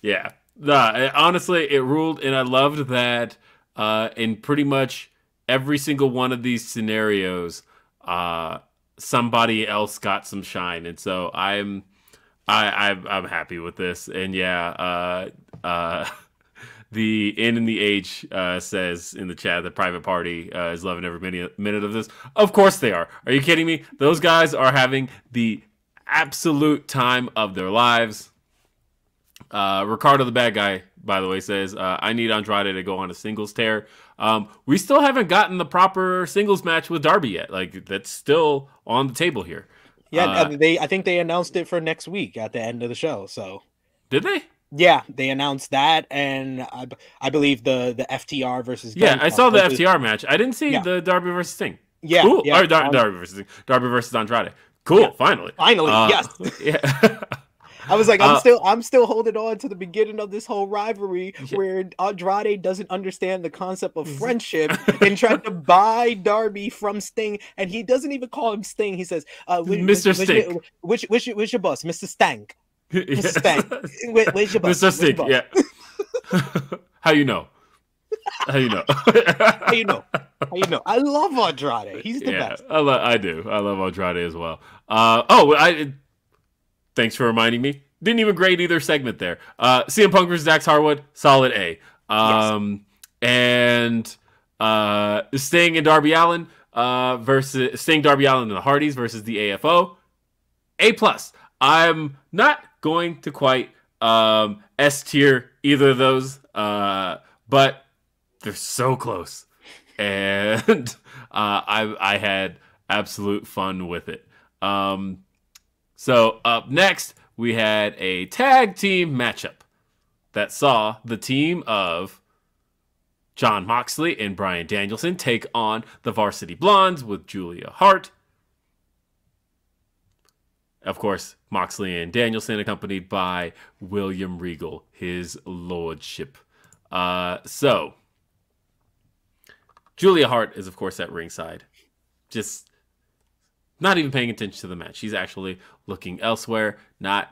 Yeah. Nah, honestly, it ruled, and I loved that uh, in pretty much every single one of these scenarios, uh, somebody else got some shine, and so I'm I, I I'm happy with this, and yeah, uh, uh, [laughs] the N and the H uh, says in the chat that Private Party uh, is loving every minute minute of this. Of course they are. Are you kidding me? Those guys are having the absolute time of their lives. Uh, Ricardo the bad guy, by the way, says uh, I need Andrade to go on a singles tear. Um, we still haven't gotten the proper singles match with Darby yet. Like that's still on the table here. Yeah, Uh, they. I think they announced it for next week at the end of the show. So did they? yeah, they announced that, and I believe the the FTR versus Yeah, Gunn I saw the FTR match. I didn't see Yeah. the Darby versus Sting. Yeah, cool. yeah, or Dar- on- Darby versus Darby versus Andrade. Cool. Yeah. Finally. finally, Uh, yes. [laughs] Yeah. [laughs] I was like, I'm Uh, still, I'm still holding on to the beginning of this whole rivalry Yeah. where Andrade doesn't understand the concept of Mhm. friendship [laughs] and tried to buy Darby from Sting, and he doesn't even call him Sting. He says, uh, which, Mr. Which, Stink. which, which, which, your boss, Mr. Stank? [laughs] Mr. Stank. [laughs] Where- where's your boss? Mr. Where's your Stink. boss? Yeah. How you know? How you know? How you know? How you know? I love Andrade. He's the yeah, best. I, lo- I do. I love Andrade as well. Uh, oh, I. Thanks for reminding me. Didn't even grade either segment there. Uh, CM Punk versus Dax Harwood, solid A. Um, and uh, Sting and Darby Allin uh, versus Sting, Darby Allin, and the Hardys versus the AFO, A plus. I'm not going to quite um, S tier either of those, uh, but they're so close, and [laughs] uh, I I had absolute fun with it. Um, so up next, we had a tag team matchup that saw the team of Jon Moxley and Bryan Danielson take on the Varsity Blondes with Julia Hart. Of course, Moxley and Danielson accompanied by William Regal, his lordship. Uh, so, Julia Hart is, of course, at ringside. Just not even paying attention to the match. She's actually looking elsewhere, not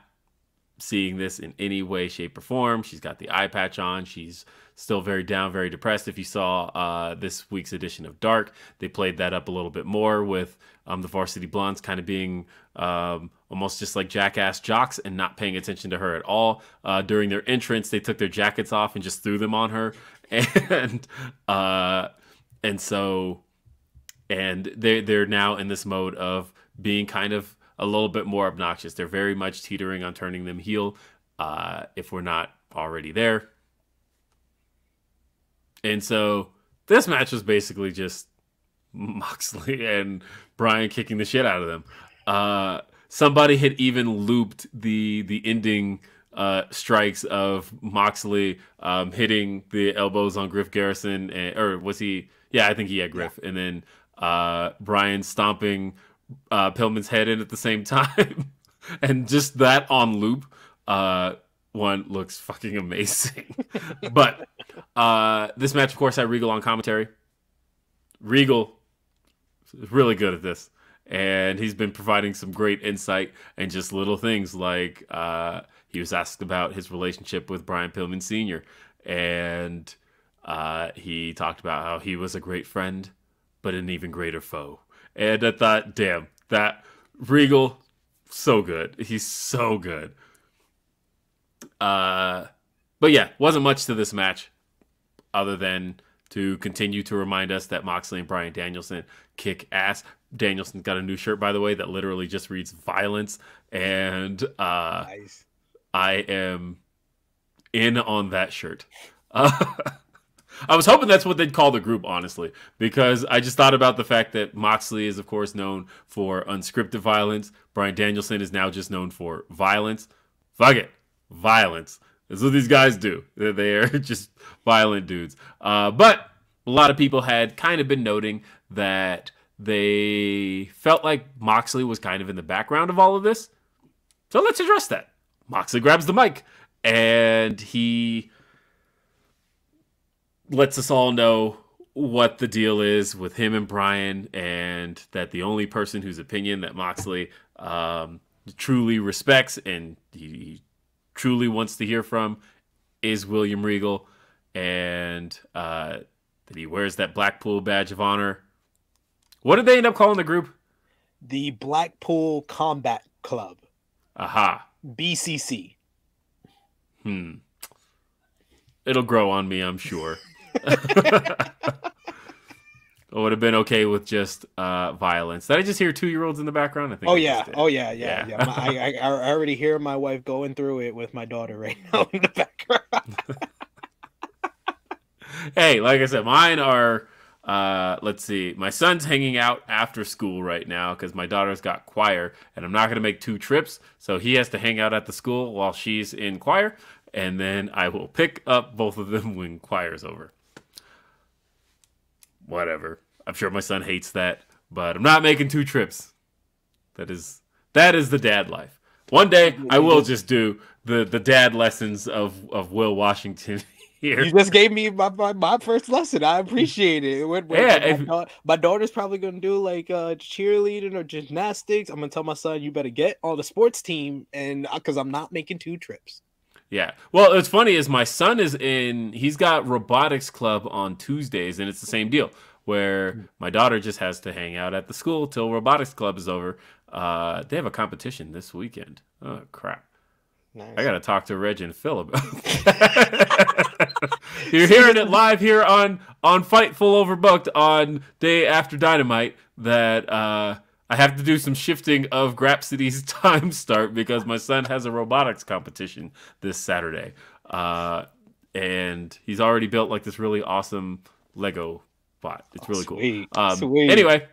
seeing this in any way, shape, or form. She's got the eye patch on. She's still very down, very depressed. If you saw uh, this week's edition of Dark, they played that up a little bit more with um, the Varsity Blondes kind of being um, almost just like jackass jocks and not paying attention to her at all. Uh, during their entrance, they took their jackets off and just threw them on her, [laughs] and uh, and so and they they're now in this mode of being kind of a little bit more obnoxious. They're very much teetering on turning them heel, uh, if we're not already there. And so this match was basically just Moxley [laughs] and Bryan kicking the shit out of them. Uh, somebody had even looped the the ending uh, strikes of Moxley um, hitting the elbows on Griff Garrison, and, or was he? Yeah, I think he had Griff, and then uh, Bryan stomping uh, Pillman's head in at the same [laughs] time, and just that on loop. Uh, one looks fucking amazing. [laughs] but uh, this match, of course, had Regal on commentary. Regal is really good at this, and he's been providing some great insight and just little things like uh, he was asked about his relationship with Brian Pillman Sr. and uh, he talked about how he was a great friend, but an even greater foe. And I thought, damn, that Regal, so good. He's so good. Uh, but yeah, wasn't much to this match other than to continue to remind us that Moxley and Bryan Danielson kick ass. Danielson's got a new shirt, by the way, that literally just reads violence. And uh, Nice. I am in on that shirt. Uh, [laughs] I was hoping that's what they'd call the group, honestly, because I just thought about the fact that Moxley is, of course, known for unscripted violence. Bryan Danielson is now just known for violence. Fuck it. Violence. That's what these guys do. They're, they're [laughs] just violent dudes. Uh, but a lot of people had kind of been noting that they felt like Moxley was kind of in the background of all of this. So let's address that. Moxley grabs the mic and he lets us all know what the deal is with him and Bryan, and that the only person whose opinion that Moxley um, truly respects and he, he truly wants to hear from is William Regal, and uh, that he wears that Blackpool badge of honor. What did they end up calling the group? The Blackpool Combat Club, Aha. BCC. Hmm. It'll grow on me, I'm sure. [laughs] [laughs] I would have been okay with just uh, violence. Did I just hear two year olds in the background? I think. Oh I yeah, oh yeah, yeah, Yeah. yeah. My- I, I already hear my wife going through it with my daughter right [laughs] now in the background. [laughs] hey, like I said, mine are Uh, let's see. My son's hanging out after school right now because my daughter's got choir, and I'm not going to make two trips. So he has to hang out at the school while she's in choir, and then I will pick up both of them when choir's over. Whatever. I'm sure my son hates that, but I'm not making two trips. That is that is the dad life. One day I will just do the the dad lessons of of Will Washington [laughs] here. You just gave me my, my, my first lesson. I appreciate it. When, when, Yeah, my, if- my daughter's probably gonna do like uh cheerleading or gymnastics. I'm gonna tell my son you better get on the sports team, and because I'm not making two trips. Yeah. Well, it's funny is my son is in. He's got robotics club on Tuesdays, and it's the same deal where my daughter just has to hang out at the school till robotics club is over. Uh, they have a competition this weekend. Oh crap! Nice. I gotta talk to Reg and Phil about. [laughs] [laughs] You're hearing it live here on on Fightful Overbooked on day after Dynamite that uh, I have to do some shifting of Grapsity's [laughs] time start because my son has a robotics competition this Saturday, uh, and he's already built like this really awesome Lego bot. It's really cool. Sweet, Um, sweet. Anyway,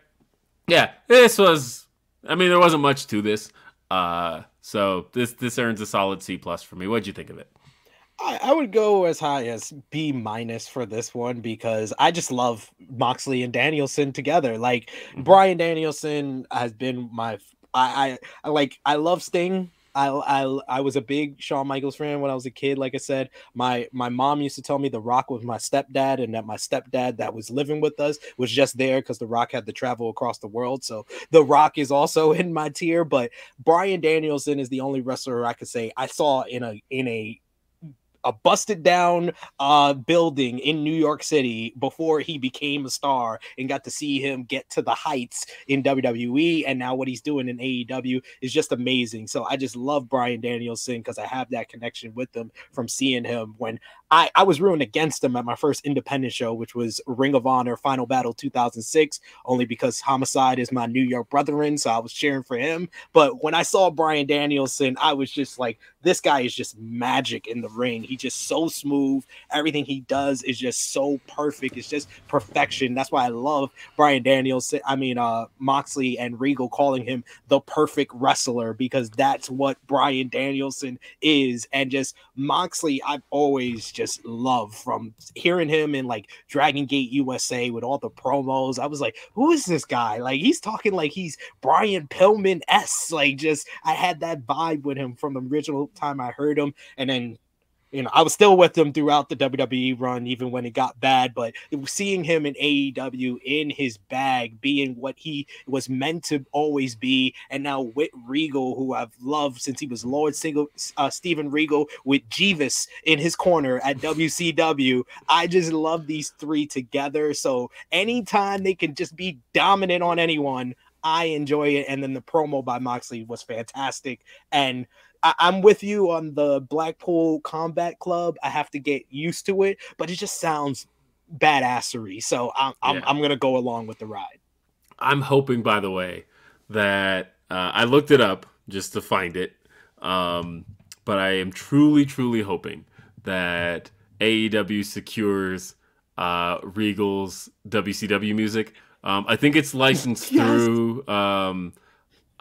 yeah, this was. I mean, there wasn't much to this. Uh, so this this earns a solid C plus for me. What'd you think of it? I, I would go as high as B minus for this one because I just love Moxley and Danielson together. Like Mhm. Bryan Danielson has been my I I, I like I love Sting. I, I I was a big Shawn Michaels fan when I was a kid. Like I said, my my mom used to tell me The Rock was my stepdad, and that my stepdad that was living with us was just there because The Rock had to travel across the world. So The Rock is also [laughs] in my tier. But Bryan Danielson is the only wrestler I could say I saw in a in a a busted down uh building in New York City before he became a star and got to see him get to the heights in WWE and now what he's doing in AEW is just amazing. So I just love Bryan Danielson because I have that connection with him from seeing him when I, I was ruined against him at my first independent show, which was Ring of Honor Final Battle 2006, only because Homicide is my New York brethren. So I was cheering for him. But when I saw Bryan Danielson, I was just like, this guy is just magic in the ring. He's just so smooth. Everything he does is just so perfect. It's just perfection. That's why I love Bryan Danielson. I mean, uh, Moxley and Regal calling him the perfect wrestler because that's what Bryan Danielson is. And just Moxley, I've always just loved from hearing him in like Dragon Gate USA with all the promos. I was like, who is this guy? Like, he's talking like he's Brian Pillman S. Like, just I had that vibe with him from the original time I heard him. And then you know, I was still with him throughout the WWE run, even when it got bad. But seeing him in AEW in his bag, being what he was meant to always be, and now with Regal, who I've loved since he was Lord Single, uh, Steven Regal with Jeeves in his corner at WCW. I just love these three together. So anytime they can just be dominant on anyone, I enjoy it. And then the promo by Moxley was fantastic. And I, I'm with you on the Blackpool Combat Club. I have to get used to it, but it just sounds badassery. So I'm I'm, Yeah. I'm gonna go along with the ride. I'm hoping, by the way, that uh, I looked it up just to find it. Um, but I am truly, truly hoping that AEW secures uh, Regal's WCW music. Um, I think it's licensed [laughs] Yes. through, um,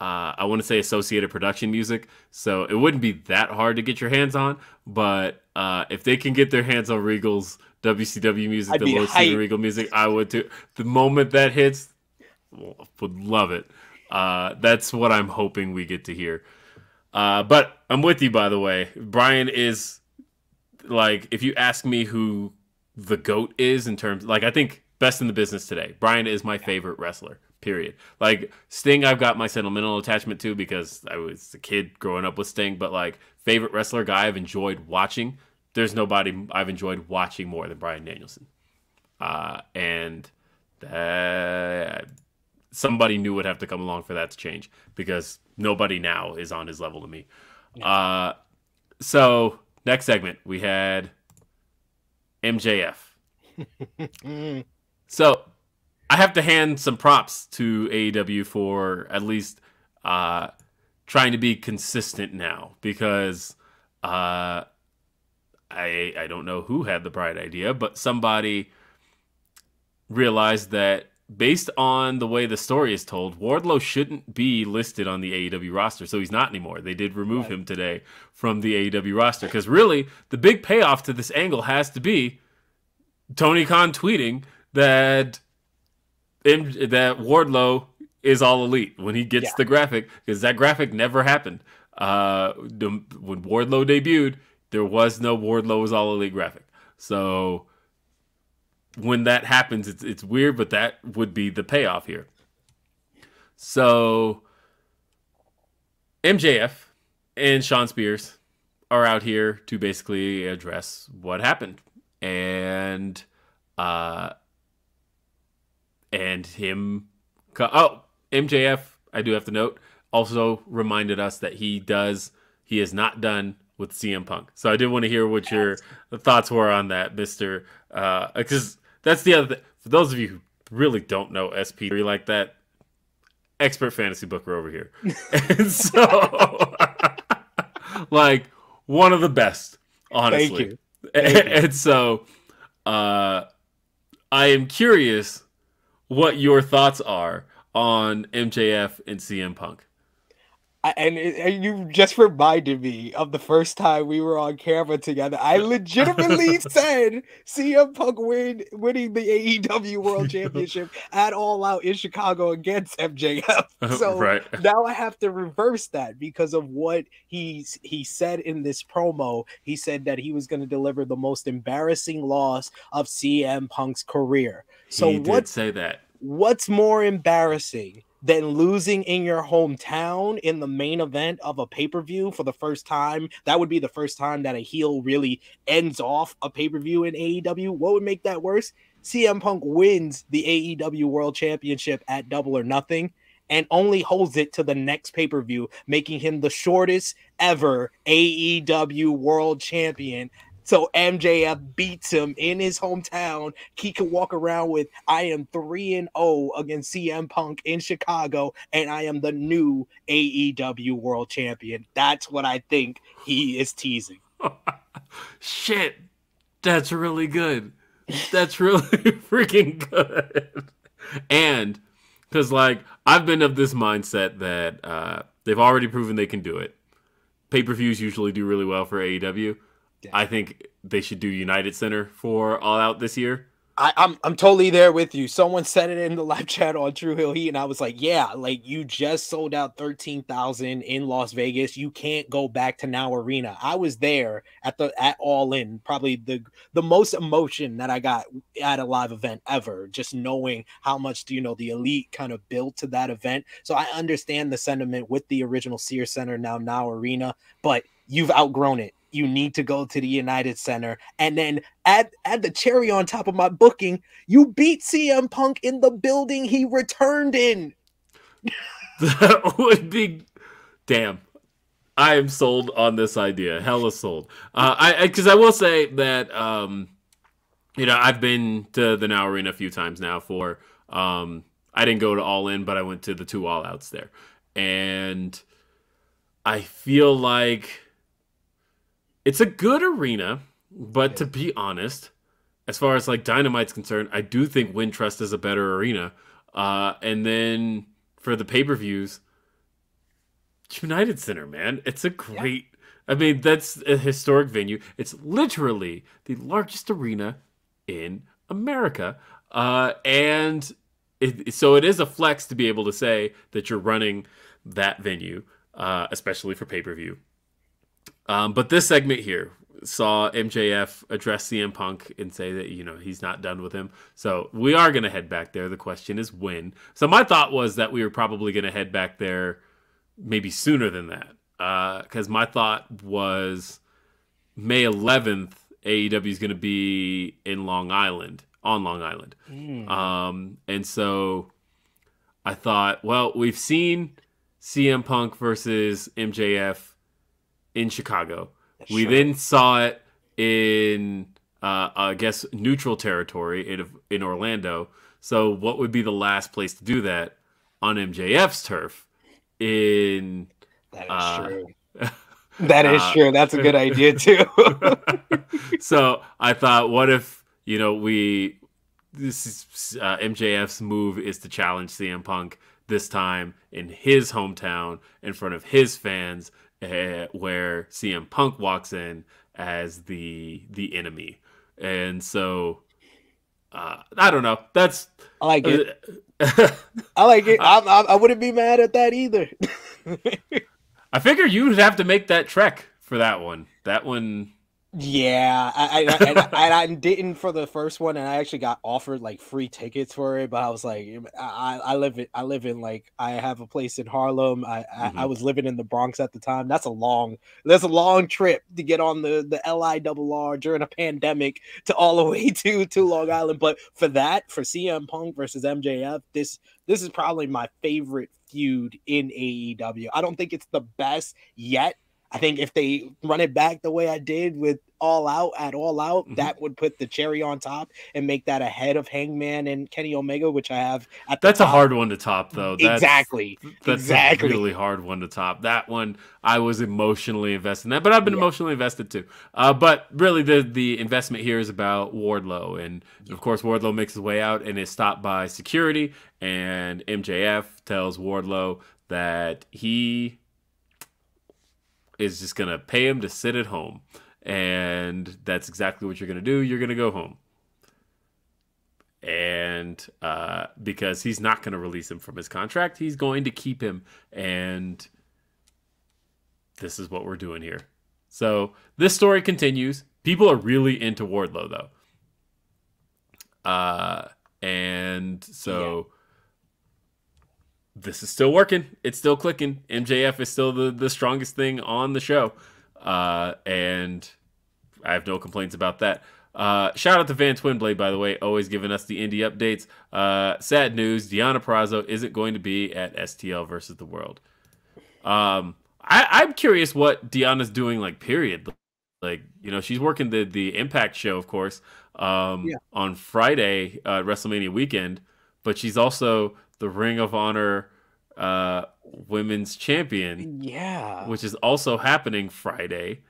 uh, I want to say Associated Production Music. So it wouldn't be that hard to get your hands on. But uh, if they can get their hands on Regal's WCW music, I'd the Lord Steven. Regal music, I would too. The moment that hits, would love it. Uh, that's what I'm hoping we get to hear. Uh, but I'm with you, by the way. Bryan is like, if you ask me who the goat is in terms, like, I think best in the business today. Bryan is my favorite wrestler. Period. Like Sting, I've got my sentimental attachment to because I was a kid growing up with Sting. But like, favorite wrestler guy I've enjoyed watching. There's nobody I've enjoyed watching more than Bryan Danielson. Uh, and that somebody new would have to come along for that to change because nobody now is on his level to me. Uh, so next segment we had MJF. [laughs] So I have to hand some props to AEW for at least uh, trying to be consistent now because uh, I I don't know who had the bright idea, but somebody realized that based on the way the story is told, Wardlow shouldn't be listed on the AEW roster, so he's not anymore. They did remove right. him today from the AEW roster because really the big payoff to this angle has to be Tony Khan tweeting that that Wardlow is all elite when he gets yeah. the graphic because that graphic never happened. Uh, the, when Wardlow debuted, there was no Wardlow was all elite graphic. So when that happens, it's it's weird, but that would be the payoff here. So MJF and Shawn Spears are out here to basically address what happened, and uh, and him. Oh, MJF. I do have to note also reminded us that he does he is not done with CM Punk. So I did want to hear what your thoughts were on that, Mister. Because uh, that's the other thing. For those of you who really don't know SP3 like that, expert fantasy booker over here. [laughs] and so, [laughs] like, one of the best, honestly. Thank you. Thank [laughs] and, and so, uh, I am curious what your thoughts are on MJF and CM Punk and, it, and, you just reminded me of the first time we were on camera together. I legitimately [laughs] said CM Punk win winning the AEW World [laughs] Championship at All Out in Chicago against MJF. [laughs] So right. now I have to reverse that because of what he he said in this promo. He said that he was going to deliver the most embarrassing loss of CM Punk's career. So he what say that? What's more embarrassing? than losing in your hometown in the main event of a pay per view for the first time. That would be the first time that a heel really ends off a pay per view in AEW. What would make that worse? CM Punk wins the AEW World Championship at Double or Nothing and only holds it to the next pay per view, making him the shortest ever AEW World Champion so MJF beats him in his hometown. He can walk around with I am 3 and 0 against CM Punk in Chicago and I am the new AEW World Champion. That's what I think he is teasing. [laughs] Shit. That's really good. That's really [laughs] freaking good. And cuz like I've been of this mindset that uh they've already proven they can do it. Pay-per-views usually do really well for AEW I think they should do United Center for All Out this year. I, am I'm, I'm totally there with you. Someone said it in the live chat on True Hill Heat, and I was like, yeah, like you just sold out thirteen thousand in Las Vegas. You can't go back to Now Arena. I was there at the at All In, probably the the most emotion that I got at a live event ever. Just knowing how much you know the elite kind of built to that event. So I understand the sentiment with the original Sears Center now Now Arena, but you've outgrown it you need to go to the United Center. And then add add the cherry on top of my booking, you beat CM Punk in the building he returned in. [laughs] that would be damn. I am sold on this idea. Hella sold. Uh, I because I, I, will say that um, you know I've been to the Now Arena a few times now. For um, I didn't go to All In, but I went to the two All Outs there, and I feel like it's a good arena, but to be honest, as far as like Dynamite's concerned, I do think Wintrust is a better arena. Uh, and then for the pay per views, United Center, man, it's a great. Yeah. I mean, that's a historic venue. It's literally the largest arena in America, uh, and it, so it is a flex to be able to say that you're running that venue, uh, especially for pay per view. Um, but this segment here saw MJF address CM Punk and say that you know he's not done with him. So we are going to head back there. The question is when. So my thought was that we were probably going to head back there maybe sooner than that. Because uh, my thought was May 11th, AEW is going to be in Long Island, on Long Island. Mm. Um, and so I thought, well, we've seen CM Punk versus MJF in Chicago. we then saw it in, uh, I guess, neutral territory in in Orlando. So, what would be the last place to do that on MJF's turf? In that is uh, true. [laughs] That is uh, true. That's a good idea [laughs] too. [laughs] so I thought, what if you know we this is uh, MJF's move is to challenge CM Punk this time in his hometown in front of his fans, uh, where CM Punk walks in as the the enemy, and so uh, I don't know. That's I like it. [laughs] I like it. I, I, I wouldn't be mad at that either. [laughs] I figure you'd have to make that trek for that one. That one yeah, I, I, and, I, I didn't for the first one, and I actually got offered like free tickets for it. But I was like, I, I live in, I live in like, I have a place in Harlem. I, mm-hmm. I, I, was living in the Bronx at the time. That's a long, that's a long trip to get on the the L I double R during a pandemic to all the [laughs] way to to Long Island. But for that, for CM Punk versus MJF, this this is probably my favorite feud in AEW. I don't think it's the best yet I think if they run it back the way I did with All Out at All Out, mm-hmm. that would put the cherry on top and make that ahead of Hangman and Kenny Omega, which I have. that's top. a hard one to top, though. That's, exactly. That's exactly. a really hard one to top. That one, I was emotionally invested in that, but I've been yeah. emotionally invested too. Uh, but really, the the investment here is about Wardlow, and of course, Wardlow makes his way out and is stopped by security, and MJF tells Wardlow that he is just going to pay him to sit at home. And that's exactly what you're going to do. You're going to go home. And uh, because he's not going to release him from his contract, he's going to keep him. And this is what we're doing here. So this story continues. People are really into Wardlow, though. Uh, and so. Yeah this is still working. It's still clicking. MJF is still the, the strongest thing on the show. Uh, and I have no complaints about that. Uh, shout out to Van Twinblade, by the way, always giving us the indie updates. Uh, sad news: Deonna Purrazzo isn't going to be at STL versus the World. Um, I, am curious what Deonna's doing, like period. Like you know, she's working the the Impact show, of course, um, yeah. on Friday, uh, WrestleMania weekend, but she's also the Ring of Honor uh, Women's Champion. Yeah. Which is also happening Friday.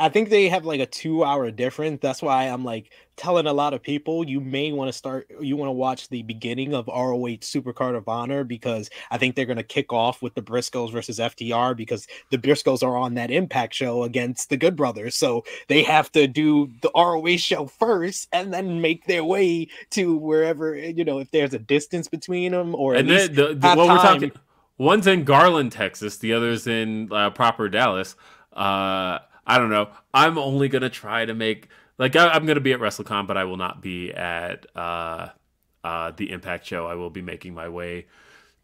I think they have like a two hour difference. That's why I'm like telling a lot of people you may want to start, you want to watch the beginning of ROH Supercard of Honor because I think they're going to kick off with the Briscoes versus FTR because the Briscoes are on that Impact show against the Good Brothers. So they have to do the ROH show first and then make their way to wherever, you know, if there's a distance between them or and then the, the, well, we're talking one's in Garland, Texas, the other's in uh, proper Dallas. Uh, I don't know. I'm only gonna try to make like I, am gonna be at WrestleCon, but I will not be at uh, uh, the Impact show. I will be making my way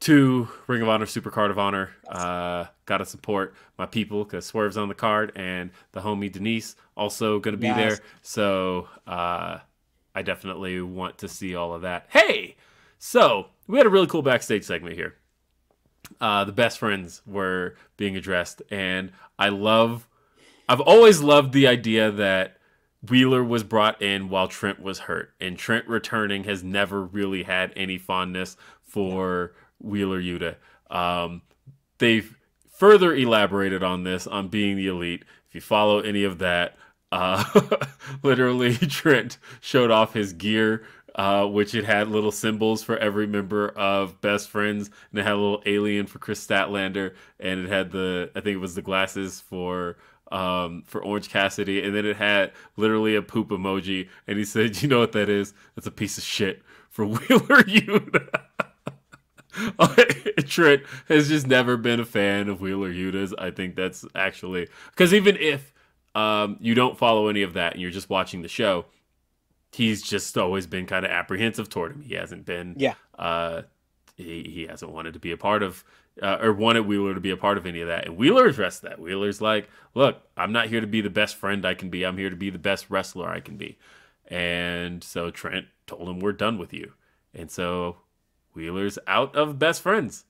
to Ring of Honor, Super Card of Honor. Uh, gotta support my people because Swerve's on the card and the homie Denise also gonna be yes. there. So uh, I definitely want to see all of that. Hey, so we had a really cool backstage segment here. Uh, the best friends were being addressed, and I love I've always loved the idea that Wheeler was brought in while Trent was hurt, and Trent returning has never really had any fondness for Wheeler Yuta. Um, they've further elaborated on this on being the elite. If you follow any of that, uh, [laughs] literally [laughs] Trent showed off his gear, uh, which it had little symbols for every member of Best Friends, and it had a little alien for Kris Statlander, and it had the I think it was the glasses for um, for Orange Cassidy, and then it had literally a poop emoji, and he said, "You know what that is? That's a piece of shit for [laughs] Wheeler Yuta." [laughs] Trent has just never been a fan of Wheeler Yuta's. I think that's actually because even if um, you don't follow any of that and you're just watching the show, he's just always been kind of apprehensive toward him. He hasn't been, yeah, uh, he he hasn't wanted to be a part of uh, or wanted Wheeler to be a part of any of that. And Wheeler addressed that. Wheeler's like, look, I'm not here to be the best friend I can be. I'm here to be the best wrestler I can be. And so Trent told him, we're done with you. And so Wheeler's out of best friends.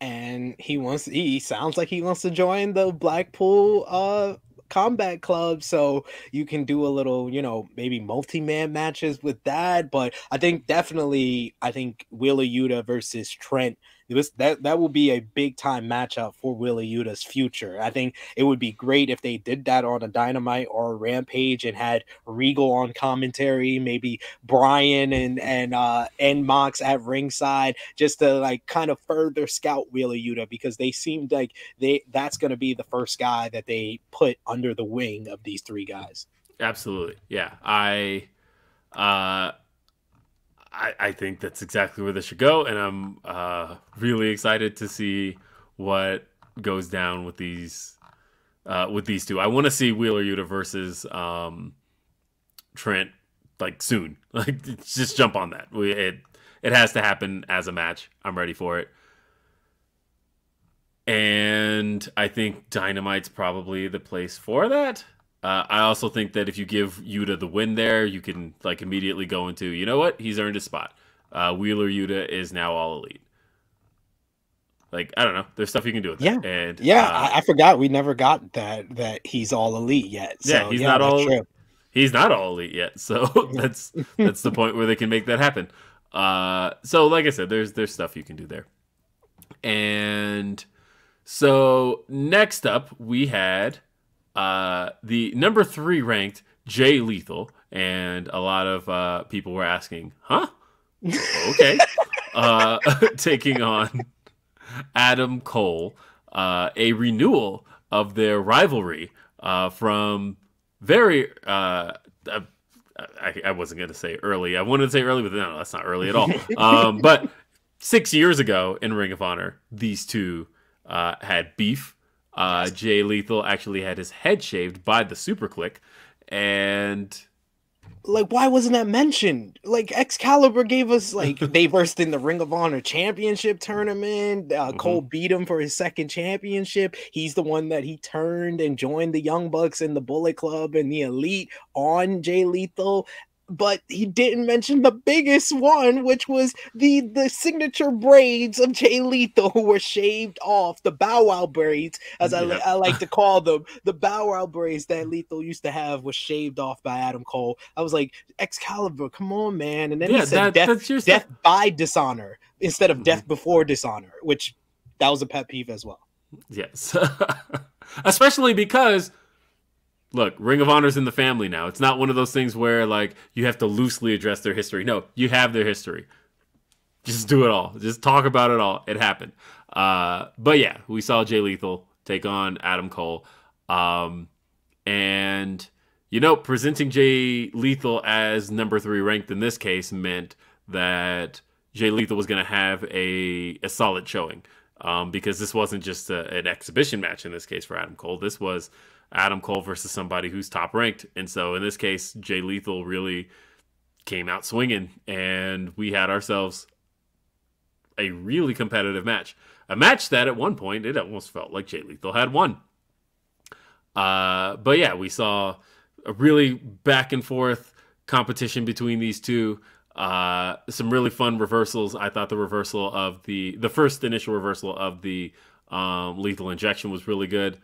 And he wants, he sounds like he wants to join the Blackpool uh, combat club so you can do a little you know maybe multi-man matches with that but i think definitely i think wheeler yuta versus trent this that that will be a big time matchup for Wheeler Yuta's future. I think it would be great if they did that on a Dynamite or a Rampage and had Regal on commentary, maybe Bryan and and uh and Mox at ringside, just to like kind of further scout Wheeler Yuta because they seemed like they that's going to be the first guy that they put under the wing of these three guys. Absolutely, yeah. I, uh, I, I think that's exactly where this should go, and I'm uh, really excited to see what goes down with these uh, with these two. I want to see Wheeler Yuta versus um, Trent like soon. [laughs] Like just jump on that. We, it it has to happen as a match. I'm ready for it. And I think Dynamite's probably the place for that. Uh, I also think that if you give Yuta the win there, you can like immediately go into, you know what, he's earned a spot. Uh, Wheeler Yuta is now all elite. Like I don't know, there's stuff you can do with yeah. that. And yeah, uh, I, I, forgot we never got that that he's all elite yet. So, yeah, he's yeah, not all. true. He's not all elite yet, so [laughs] [laughs] that's that's the point where they can make that happen. Uh, so like I said, there's there's stuff you can do there, and so next up we had uh, the number three ranked Jay Lethal, and a lot of uh, people were asking, "Huh? Okay." [laughs] uh, [laughs] taking on Adam Cole, uh, a renewal of their rivalry uh, from very. Uh, I, I, wasn't going to say early. I wanted to say early, but no, that's not early at all. [laughs] Um, but six years ago in Ring of Honor, these two uh, had beef. Uh, Jay Lethal actually had his head shaved by the Super Kliq, and like why wasn't that mentioned? Like excalibur gave us like [laughs] they burst in the ring of honor championship tournament uh, mm-hmm. cole beat him for his second championship. He's the one that he turned and joined the young bucks and the bullet club and the elite on jay lethal but he didn't mention the biggest one, which was the the signature braids of Jay Lethal, who were shaved off the Bow Wow braids, as yeah. I, I like to call [laughs] them. The Bow Wow braids that Lethal used to have was shaved off by Adam Cole. I was like, Excalibur, come on, man! And then yeah, he said that, death, death by dishonor instead of mm-hmm. death before dishonor, which that was a pet peeve as well. Yes, [laughs] especially because look, Ring of Honor's in the family now. It's not one of those things where like you have to loosely address their history. No, you have their history. Just do it all. Just talk about it all. It happened. Uh, but yeah, we saw Jay Lethal take on Adam Cole. Um, and you know, presenting Jay Lethal as number three ranked in this case meant that Jay Lethal was going to have a, a solid showing. Um, because this wasn't just a, an exhibition match in this case for Adam Cole. This was Adam Cole versus somebody who's top ranked. And so in this case, Jay Lethal really came out swinging, and we had ourselves a really competitive match. A match that at one point it almost felt like Jay Lethal had won. Uh, but yeah, we saw a really back and forth competition between these two. Uh, some really fun reversals. I thought the reversal of the the first initial reversal of the um, lethal injection was really good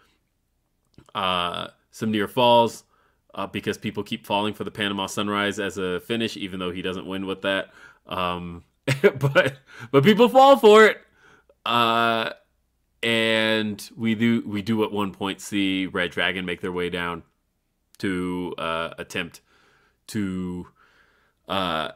uh, some near falls uh, because people keep falling for the Panama Sunrise as a finish, even though he doesn't win with that. Um, [laughs] but but people fall for it. Uh, and we do we do at one point see Red Dragon make their way down to uh, attempt to uh,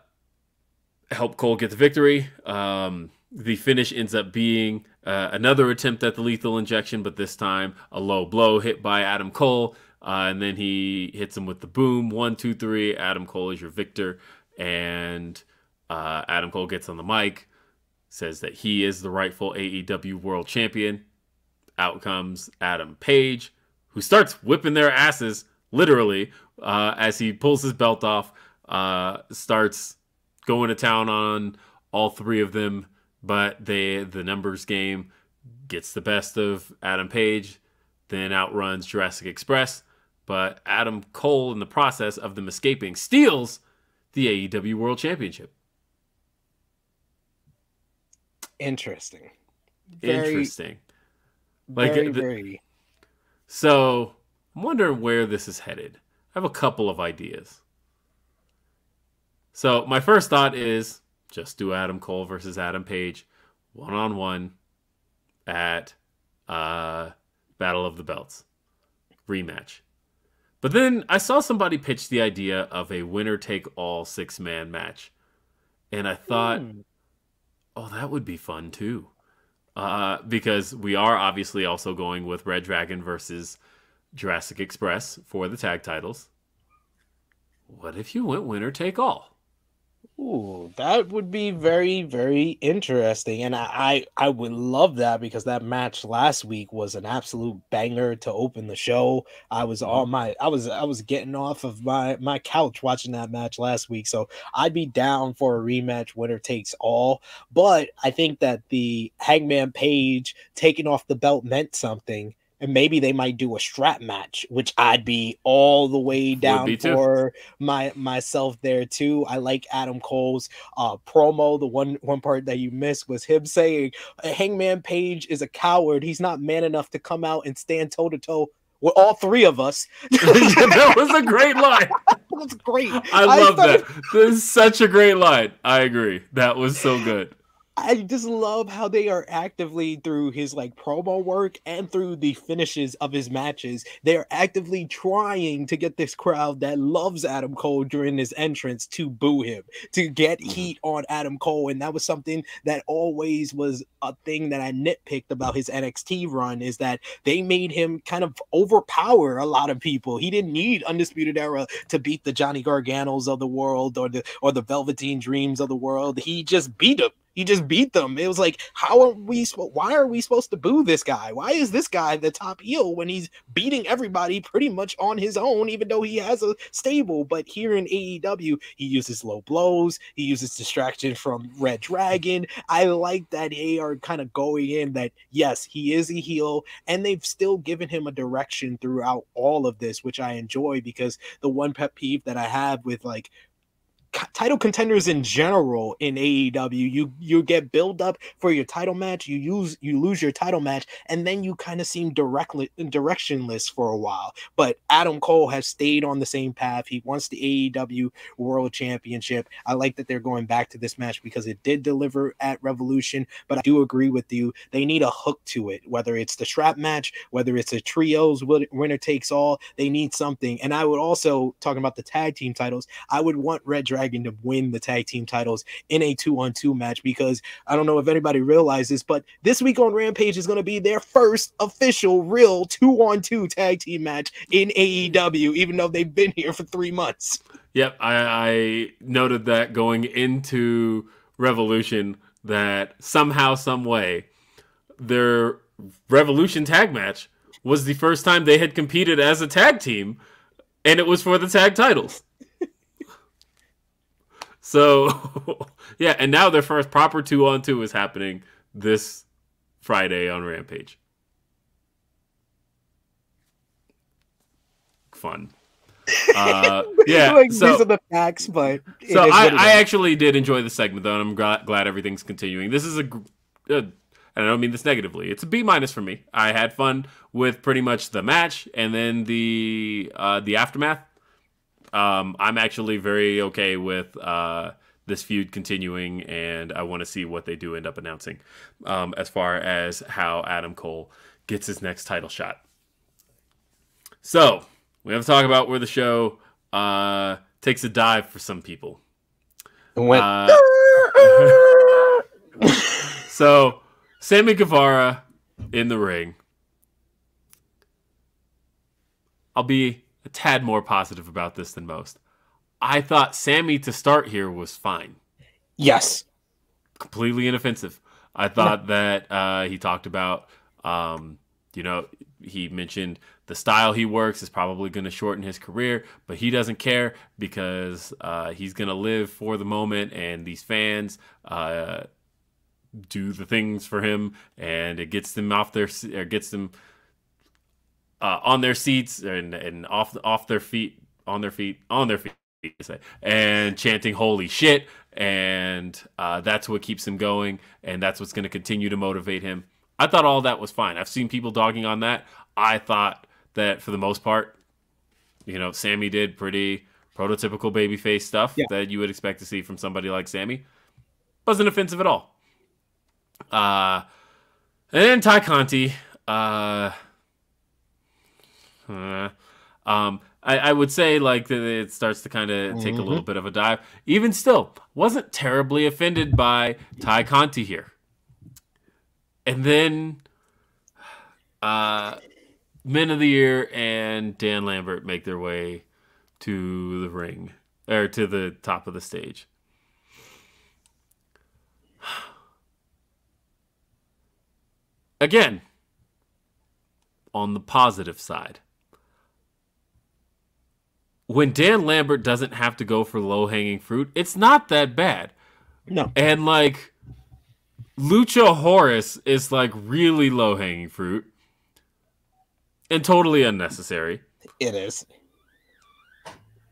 help Cole get the victory. Um, the finish ends up being uh, another attempt at the lethal injection, but this time a low blow hit by Adam Cole. Uh, and then he hits him with the boom. One, two, three. Adam Cole is your victor. And uh, Adam Cole gets on the mic, says that he is the rightful AEW world champion. Out comes Adam Page, who starts whipping their asses, literally, uh, as he pulls his belt off, uh, starts going to town on all three of them but they the numbers game gets the best of Adam Page, then outruns Jurassic Express, but Adam Cole in the process of them escaping steals the AEW World Championship. Interesting. Very, Interesting. Like very, the, very. So I'm wondering where this is headed. I have a couple of ideas. So my first thought is just do Adam Cole versus Adam Page. one on one at uh, Battle of the Belts rematch. But then I saw somebody pitch the idea of a winner take all six man match. And I thought, mm. oh, that would be fun too. Uh, because we are obviously also going with Red Dragon versus Jurassic Express for the tag titles. What if you went winner take all? Ooh, that would be very, very interesting, and I, I, I would love that because that match last week was an absolute banger to open the show. I was Mm-hmm. on my, I was, I was getting off of my my couch watching that match last week, so I'd be down for a rematch, winner takes all. But I think that the Hangman Page taking off the belt meant something, and maybe they might do a strap match, which I'd be all the way down for my myself there too. I like Adam Cole's uh promo. The one one part that you missed was him saying Hangman Page is a coward. He's not man enough to come out and stand toe to toe with all three of us. [laughs] [laughs] that was a great line. That's great. I love thought- that. This is such a great line. I agree. That was so good. I just love how they are actively through his like promo work and through the finishes of his matches. They are actively trying to get this crowd that loves Adam Cole during his entrance to boo him, to get Mhm. heat on Adam Cole. And that was something that always was a thing that I nitpicked about his NXT run is that they made him kind of overpower a lot of people. He didn't need Undisputed Era to beat the Johnny Garganos of the world or the or the Velveteen Dreams of the world. He just beat them. He just beat them. It was like, how are we? Why are we supposed to boo this guy? Why is this guy the top heel when he's beating everybody pretty much on his own, even though he has a stable? But here in AEW, he uses low blows. He uses distraction from Red Dragon. I like that they are kind of going in that yes, he is a heel, and they've still given him a direction throughout all of this, which I enjoy because the one pet peeve that I have with like title contenders in general in AEW. You you get build up for your title match, you use you lose your title match, and then you kind of seem directly directionless for a while. But Adam Cole has stayed on the same path. He wants the AEW World Championship. I like that they're going back to this match because it did deliver at Revolution. But I do agree with you. They need a hook to it, whether it's the strap match, whether it's a trios winner takes all. They need something. And I would also talking about the tag team titles. I would want Red Dragon to win the tag team titles in a two on two match because I don't know if anybody realizes, but this week on Rampage is going to be their first official real two on two tag team match in AEW, even though they've been here for three months. Yep, I, I noted that going into Revolution that somehow, some way, their Revolution tag match was the first time they had competed as a tag team, and it was for the tag titles. So, [laughs] yeah, and now their first proper two on two is happening this Friday on Rampage. Fun. Uh, [laughs] yeah, like so- these are the facts, but so I, I actually did enjoy the segment though, and I'm glad, glad everything's continuing. This is a, uh, and I don't mean this negatively. It's a B minus for me. I had fun with pretty much the match and then the uh, the aftermath. Um, I'm actually very okay with uh, this feud continuing, and I want to see what they do end up announcing um, as far as how Adam Cole gets his next title shot. So we have to talk about where the show uh, takes a dive for some people. It went, Uh, [laughs] so Sammy Guevara in the ring. I'll be a tad more positive about this than most. I thought Sammy to start here was fine, yes. completely inoffensive. I thought that uh, he talked about, um, you know, he mentioned the style he works is probably going to shorten his career, but he doesn't care because uh, he's going to live for the moment, and these fans uh, do the things for him, and it gets them off their or gets them uh, on their seats and and off off their feet, on their feet, on their feet, and chanting "Holy shit!" and uh, that's what keeps him going, and that's what's going to continue to motivate him. I thought all that was fine. I've seen people dogging on that. I thought that for the most part, you know, Sammy did pretty prototypical babyface stuff Yeah. that you would expect to see from somebody like Sammy. Wasn't offensive at all. Uh, and then Tay Conti. Uh, uh, um, I, I would say like that it starts to kind of take Mm-hmm. a little bit of a dive. Even still, wasn't terribly offended by Tay Conti here. And then uh Men of the Year and Dan Lambert make their way to the ring or to the top of the stage. Again, on the positive side, when Dan Lambert doesn't have to go for low hanging fruit, it's not that bad. No. And like Lucha Horace is like really low hanging fruit and totally unnecessary. It is.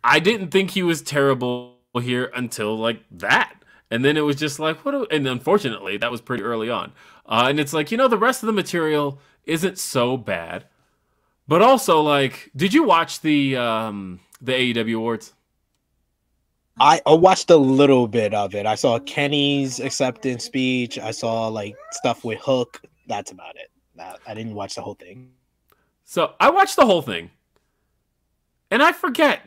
I didn't think he was terrible here until like that. And then it was just like, what? Do, and unfortunately, that was pretty early on. Uh, and it's like, you know, the rest of the material isn't so bad. But also, like, did you watch the um, the AEW awards? I, I watched a little bit of it. I saw Kenny's acceptance speech. I saw like stuff with Hook. That's about it. I, I didn't watch the whole thing. So I watched the whole thing, and I forget.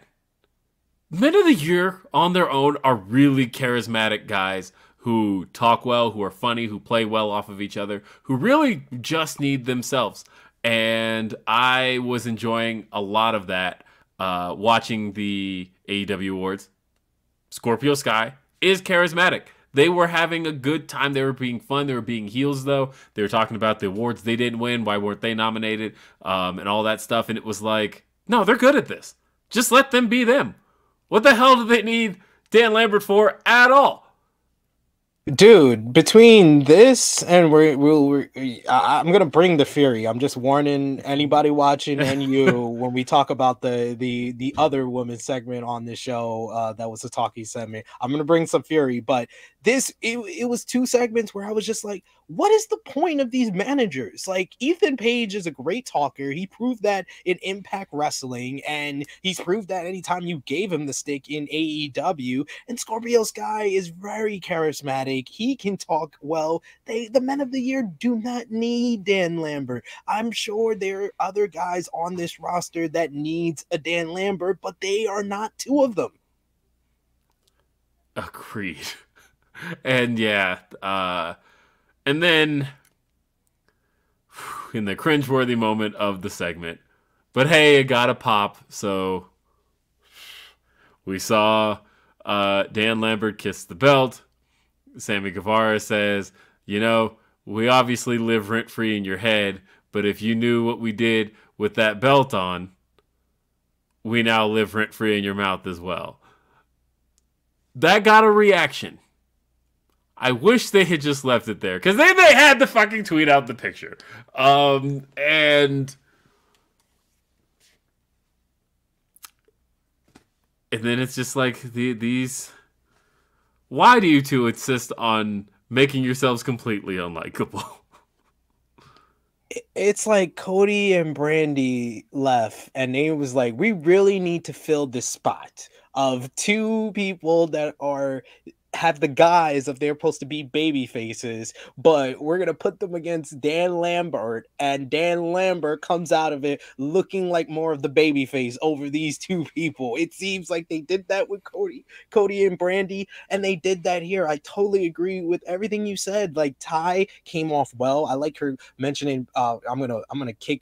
Men of the Year on their own are really charismatic guys who talk well, who are funny, who play well off of each other, who really just need themselves. And I was enjoying a lot of that uh, watching the AEW awards. Scorpio Sky is charismatic. They were having a good time. They were being fun. They were being heels, though. They were talking about the awards they didn't win. Why weren't they nominated? Um, and all that stuff. And it was like, no, they're good at this. Just let them be them. What the hell do they need Dan Lambert for at all? Dude, between this and we're, we'll, we're, I- I'm gonna bring the fury. I'm just warning anybody watching and you [laughs] when we talk about the the the other woman segment on this show uh, that was a talkie segment. I'm gonna bring some fury, but this it, it was two segments where I was just like, what is the point of these managers? Like Ethan Page is a great talker. He proved that in Impact Wrestling, and he's proved that anytime you gave him the stick in AEW. And Scorpio Sky is very charismatic. He can talk well. They the men of the year do not need Dan Lambert. I'm sure there are other guys on this roster that needs a Dan Lambert, but they are not two of them. Agreed. And yeah, uh, and then in the cringeworthy moment of the segment, but hey, it got a pop. So we saw uh, Dan Lambert kiss the belt. Sammy Guevara says, "You know, we obviously live rent free in your head, but if you knew what we did with that belt on, we now live rent free in your mouth as well." That got a reaction. I wish they had just left it there because then they had to fucking tweet out the picture. Um, and and then it's just like the these. Why do you two insist on making yourselves completely unlikable? [laughs] it's like Cody and Brandi left, and they was like, we really need to fill this spot of two people that are have the guise of they're supposed to be baby faces, but we're gonna put them against Dan Lambert, and Dan Lambert comes out of it looking like more of the baby face over these two [laughs] people. It seems like they did that with Cody, Cody and Brandi, and they did that here. I totally agree with everything you said. Like Tay came off well. I like her mentioning uh I'm gonna I'm gonna kick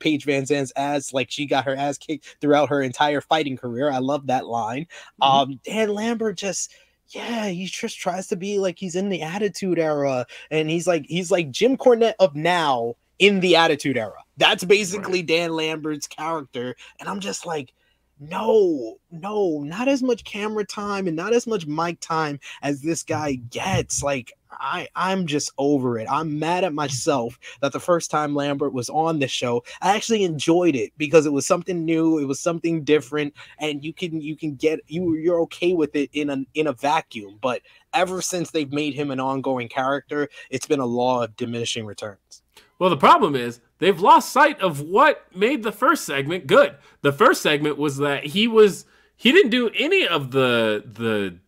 Paige VanZant's ass like she got her ass kicked throughout her entire fighting career. I love that line. Mhm. Um Dan Lambert just yeah, he just tries to be like he's in the attitude era, and he's like he's like Jim Cornette of now in the attitude era. That's basically Dan Lambert's character, and I'm just like, no, no, not as much camera time and not as much mic time as this guy gets. Like, I I'm just over it. I'm mad at myself that the first time Lambert was on the show, I actually enjoyed it because it was something new, it was something different, and you can you can get you you're okay with it in a in a vacuum. But ever since they've made him an ongoing character, it's been a law of diminishing returns. Well, the problem is they've lost sight of what made the first segment good. The first segment was that he was he didn't do any of the the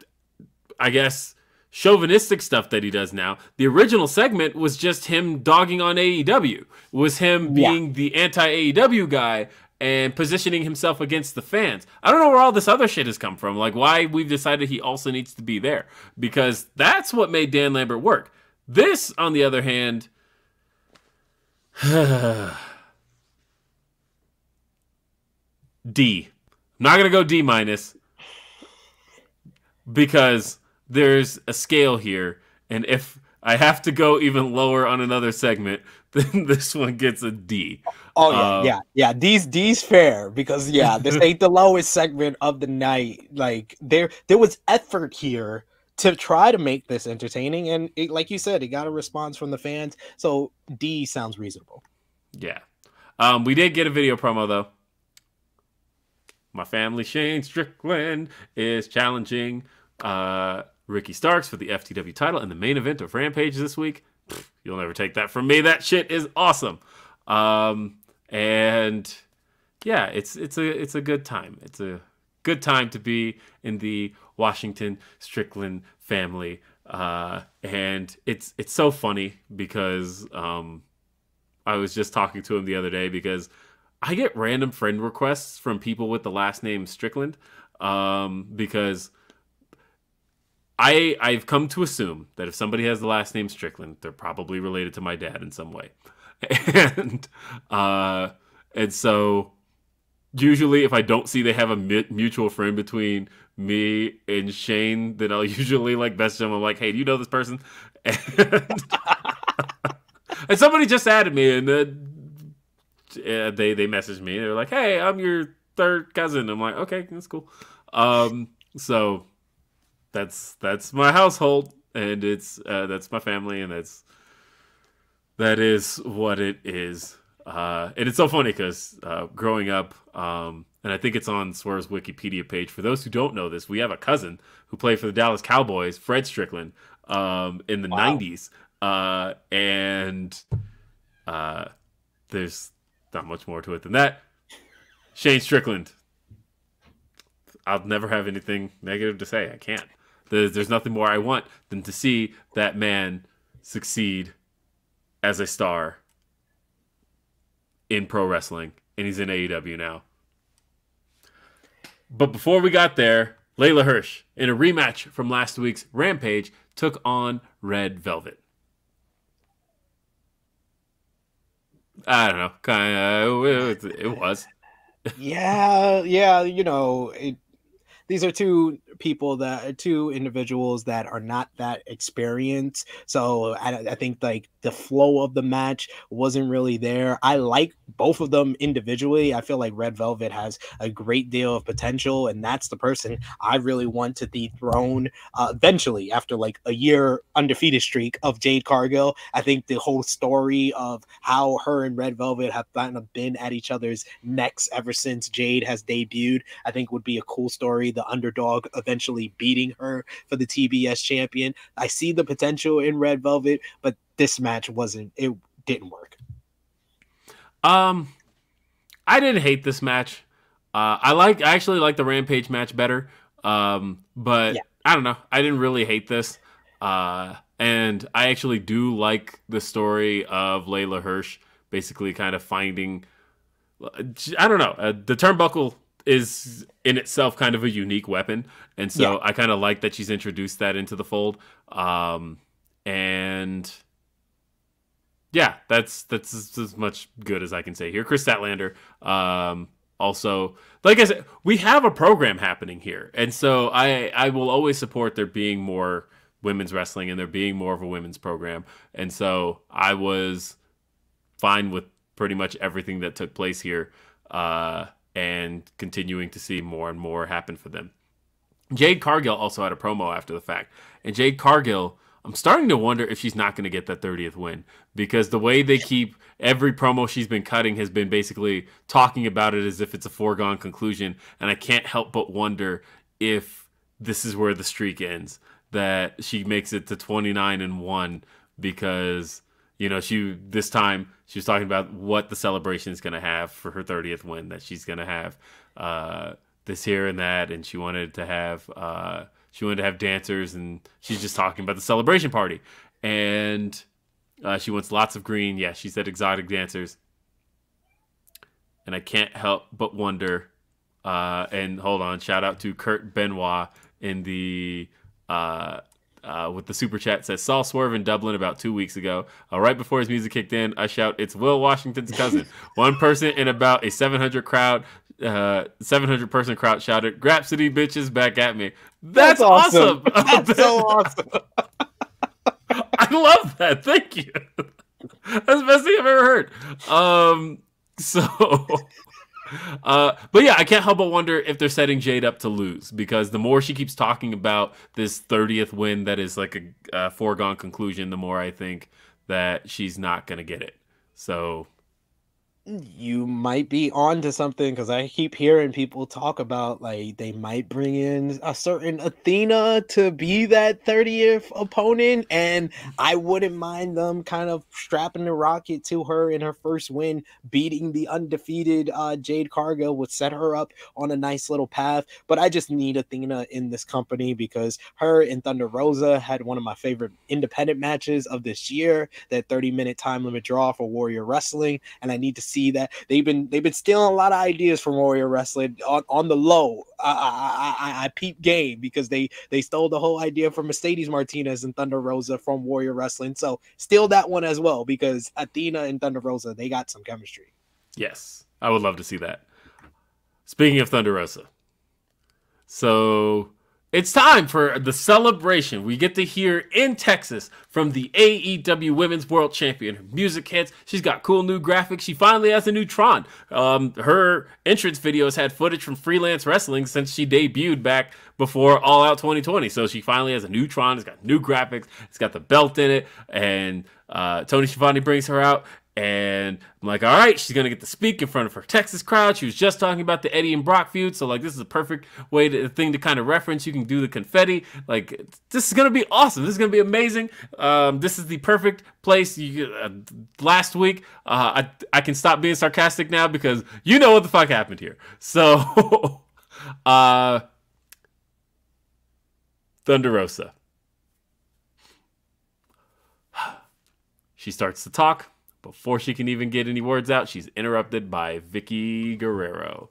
I guess chauvinistic stuff that he does now. The original segment was just him dogging on AEW. Was him being yeah. the anti AEW guy and positioning himself against the fans. I don't know where all this other shit has come from. Like why we've decided he also needs to be there because that's what made Dan Lambert work. This, on the other hand, [sighs] D. I'm not gonna go D minus because there's a scale here, and if I have to go even lower on another segment, [laughs] then this one gets a D. Oh yeah, uh, yeah, yeah. D's D's fair because yeah, [laughs] this ain't the lowest segment of the night. Like there, there was effort here to try to make this entertaining, and it, like you said, it got a response from the fans. So D sounds reasonable. Yeah, um, we did get a video promo though. My family, Shane Strickland, is challenging uh, Ricky Starks for the FTW title in the main event of Rampage this week. You'll never take that from me. That shit is awesome. Um, and yeah, it's it's a it's a good time. It's a good time to be in the Washington Strickland family. Uh, and it's it's so funny because um, I was just talking to him the other day because I get random friend requests from people with the last name Strickland um, because I I've come to assume that if somebody has the last name Strickland, they're probably related to my dad in some way, [laughs] and uh, and so usually if I don't see they have a mutual friend between me and Shane, then I'll [laughs] usually like message them. I'm like, hey, do you know this person? And, [laughs] and somebody just added me, and uh, they they messaged me. They're like, hey, I'm your third cousin. I'm like, okay, that's cool. Um, so that's that's my household, and it's uh, that's my family, and that's that is what it is. Uh, and it's so funny because uh, growing up, um, and I think it's on Swerve's Wikipedia page. For those who don't know this, we have a cousin who played for the Dallas Cowboys, Fred Strickland, um, in the wow. '90s, uh, and uh, there's not much more to it than that. Shane Strickland. I'll never have anything negative to say. I can't. There's, there's nothing more I want than to see that man succeed as a star in pro wrestling, and he's in AEW now. But before we got there, Leyla Hirsch, in a rematch from last week's Rampage, took on Red Velvet. I don't know, kind of. It, was. yeah, yeah. You know, it, these are two people that two individuals that are not that experienced. So I, I think like the flow of the match wasn't really there. I like both of them individually. I feel like Red Velvet has a great deal of potential, and that's the person I really want to dethrone uh, eventually after like a year undefeated streak of Jade Cargill. I think the whole story of how her and Red Velvet have kind of been at each other's necks ever since Jade has debuted, I think would be a cool story. The underdog eventually beating her for the TBS champion. I see the potential in Red Velvet, but this match wasn't it didn't work. Um I didn't hate this match. Uh I like I actually like the Rampage match better. Um but yeah. I don't know. I didn't really hate this. Uh and I actually do like the story of Leyla Hirsch basically kind of finding I don't know. Uh, the turnbuckle is in itself kind of a unique weapon, and so yeah. I kind of like that she's introduced that into the fold. Um, and yeah, that's that's as much good as I can say here. Kris Statlander, um, also, like I said, we have a program happening here, and so I I will always support there being more women's wrestling and there being more of a women's program, and so I was fine with pretty much everything that took place here, uh, and continuing to see more and more happen for them. Jade Cargill also had a promo after the fact, and Jade Cargill I'm starting to wonder if she's not going to get that 30th win because the way they keep every promo she's been cutting has been basically talking about it as if it's a foregone conclusion. And I can't help but wonder if this is where the streak ends that she makes it to 29 and 1 because you know she this time she was talking about what the celebration is going to have for her 30th win that she's going to have uh, this here and that and she wanted to have uh, she wanted to have dancers, and she's just talking about the celebration party, and uh, she wants lots of green. Yeah, she said exotic dancers, and I can't help but wonder. Uh, and hold on, shout out to Kurt Benoit in the uh, with the super chat says saw Swerve in Dublin about two weeks ago. Uh, right before his music kicked in, I shout, "It's Will Washington's cousin." [laughs] One person in about a 700 crowd, uh, 700 person crowd shouted, "Grapsody bitches back at me." That's, That's awesome. awesome. That's [laughs] so awesome. [laughs] I love that. Thank you. That's the best thing I've ever heard. Um, so uh, but yeah, I can't help but wonder if they're setting Jade up to lose because the more she keeps talking about this 30th win that is like a, a foregone conclusion, the more I think that she's not going to get it. So you might be on to something because I keep hearing people talk about like they might bring in a certain Athena to be that 30th opponent, and I wouldn't mind them kind of strapping the rocket to her in her first win, beating the undefeated uh, Jade Cargill would set her up on a nice little path. But I just need Athena in this company because her and Thunder Rosa had one of my favorite independent matches of this year, that 30 minute time limit draw for Warrior Wrestling, and I need to see see that they've been they've been stealing a lot of ideas from Warrior Wrestling on, on the low. I, I, I, I peep game because they they stole the whole idea from Mercedes Martinez and Thunder Rosa from Warrior Wrestling. So steal that one as well because Athena and Thunder Rosa they got some chemistry. Yes, I would love to see that. Speaking of Thunder Rosa, so it's time for the celebration. We get to hear in Texas from the AEW Women's World Champion. Her music hits. She's got cool new graphics. She finally has a new Tron. Um, her entrance videos had footage from freelance wrestling since she debuted back before All Out 2020. So she finally has a new Tron. It's got new graphics. It's got the belt in it. And uh, Tony Schiavone brings her out. And I'm like, all right, she's gonna get to speak in front of her Texas crowd. She was just talking about the Eddie and Brock feud, so like this is a perfect way to thing to kind of reference. You can do the confetti. Like this is gonna be awesome. This is gonna be amazing. Um, this is the perfect place. You uh, last week, uh, I I can stop being sarcastic now because you know what the fuck happened here. So, [laughs] uh, Thunder Rosa. She starts to talk before she can even get any words out, she's interrupted by Vickie Guerrero.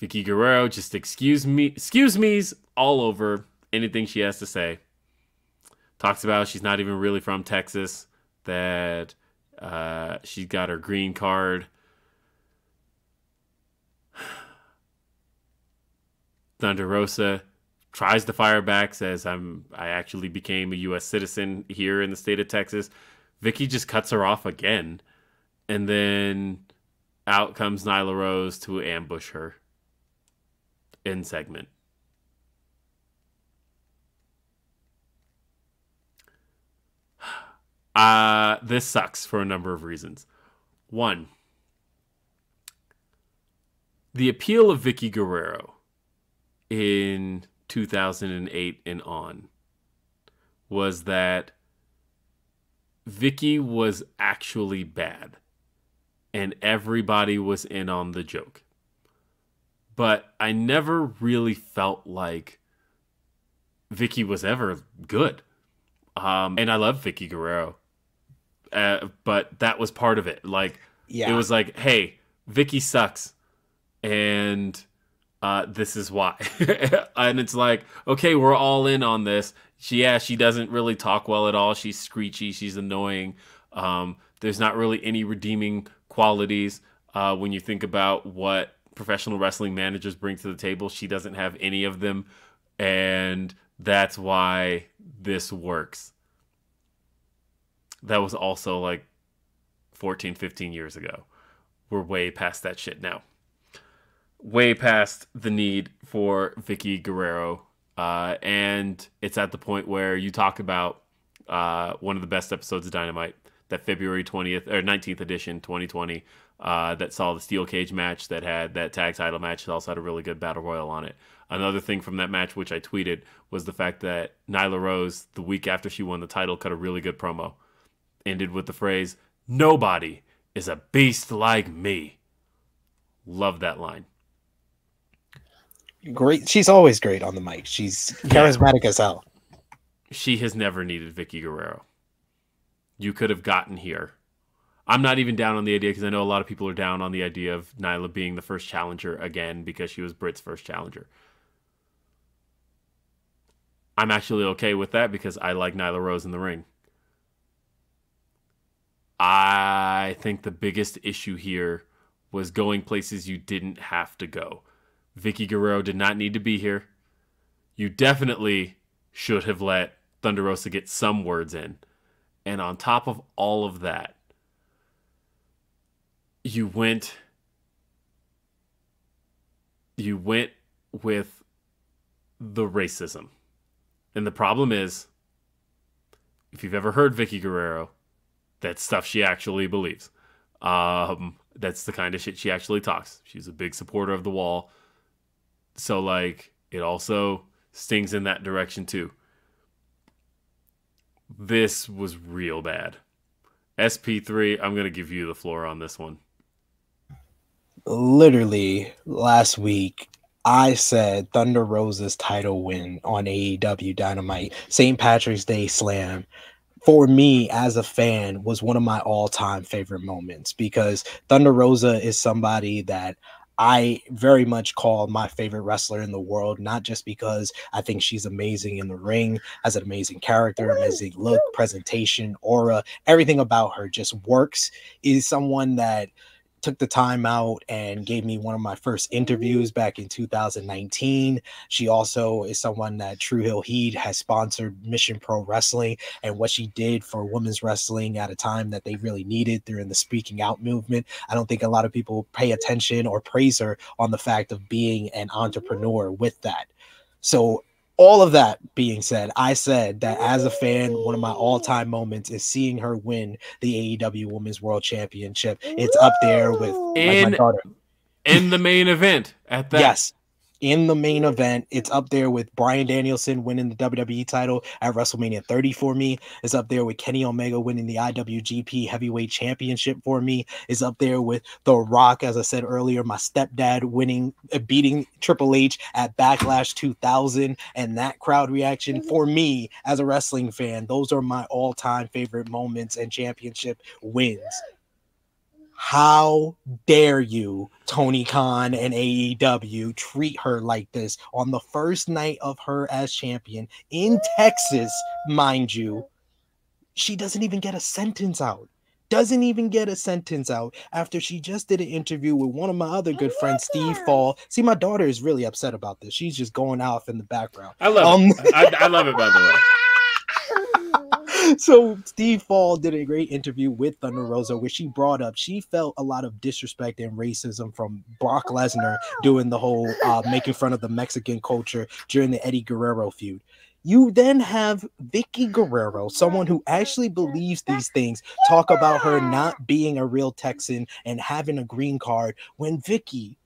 Vickie Guerrero just excuse me, excuse me's all over anything she has to say. Talks about she's not even really from Texas, that uh, she's got her green card. [sighs] Thunder Rosa tries to fire back, says I'm I actually became a US citizen here in the state of Texas. Vickie just cuts her off again, and then out comes Nyla Rose to ambush her in segment. [sighs] Uh, this sucks for a number of reasons. One, the appeal of Vickie Guerrero in 2008 and on was that Vickie was actually bad and everybody was in on the joke. But I never really felt like Vickie was ever good. Um, and I love Vickie Guerrero. Uh, but that was part of it. Like, yeah. it was like, hey, Vickie sucks. And uh, this is why. [laughs] and it's like, okay, we're all in on this. She, yeah, she doesn't really talk well at all. She's screechy. She's annoying. Um, there's not really any redeeming qualities uh, when you think about what professional wrestling managers bring to the table. She doesn't have any of them. And that's why this works. That was also like 14, 15 years ago. We're way past that shit now way past the need for Vickie Guerrero. Uh, and it's at the point where you talk about uh, one of the best episodes of Dynamite, that February 20th or 19th edition, 2020, uh, that saw the steel cage match that had that tag title match. It also had a really good battle royal on it. Another thing from that match, which I tweeted, was the fact that Nyla Rose, the week after she won the title, cut a really good promo. Ended with the phrase, Nobody is a beast like me. Love that line. Great. She's always great on the mic. She's charismatic yeah. as hell. She has never needed Vickie Guerrero. You could have gotten here. I'm not even down on the idea because I know a lot of people are down on the idea of Nyla being the first challenger again because she was Britt's first challenger. I'm actually okay with that because I like Nyla Rose in the ring. I think the biggest issue here was going places you didn't have to go. Vickie Guerrero did not need to be here. You definitely should have let Thunder Rosa get some words in. And on top of all of that, you went you went with the racism. And the problem is, if you've ever heard Vickie Guerrero, that's stuff she actually believes. Um, that's the kind of shit she actually talks. She's a big supporter of the wall. So, like, it also stings in that direction, too. This was real bad. SP3, I'm going to give you the floor on this one. Literally, last week, I said Thunder Rosa's title win on AEW Dynamite, St. Patrick's Day Slam, for me as a fan was one of my all-time favorite moments because Thunder Rosa is somebody that I very much call my favorite wrestler in the world, not just because I think she's amazing in the ring, has an amazing character, amazing look, presentation, aura, everything about her just works. Is someone that took the time out and gave me one of my first interviews back in 2019. She also is someone that True Hill Heat has sponsored Mission Pro Wrestling and what she did for women's wrestling at a time that they really needed during the speaking out movement. I don't think a lot of people pay attention or praise her on the fact of being an entrepreneur with that. So all of that being said, I said that as a fan, one of my all-time moments is seeing her win the AEW Women's World Championship. It's up there with in, like in the main event at that. Yes, in the main event. It's up there with Bryan Danielson winning the WWE title at WrestleMania 30 for me. It's up there with Kenny Omega winning the IWGP Heavyweight Championship for me. It's up there with The Rock, as I said earlier, my stepdad winning, uh, beating Triple H at Backlash 2000, and that crowd reaction for me as a wrestling fan. Those are my all-time favorite moments and championship wins. How dare you, Tony Khan and AEW, treat her like this on the first night of her as champion in Texas, mind you? She doesn't even get a sentence out. Doesn't even get a sentence out after she just did an interview with one of my other good friends, Steve Fall. See, my daughter is really upset about this. She's just going off in the background. I love um, it. I, I love it, by the way. [laughs] [laughs] so Steve Fall did a great interview with Thunder Rosa where she brought up she felt a lot of disrespect and racism from Brock Lesnar doing the whole uh, making fun of the Mexican culture during the Eddie Guerrero feud. You then have Vickie Guerrero, someone who actually believes these things, talk about her not being a real Texan and having a green card. When Vickie,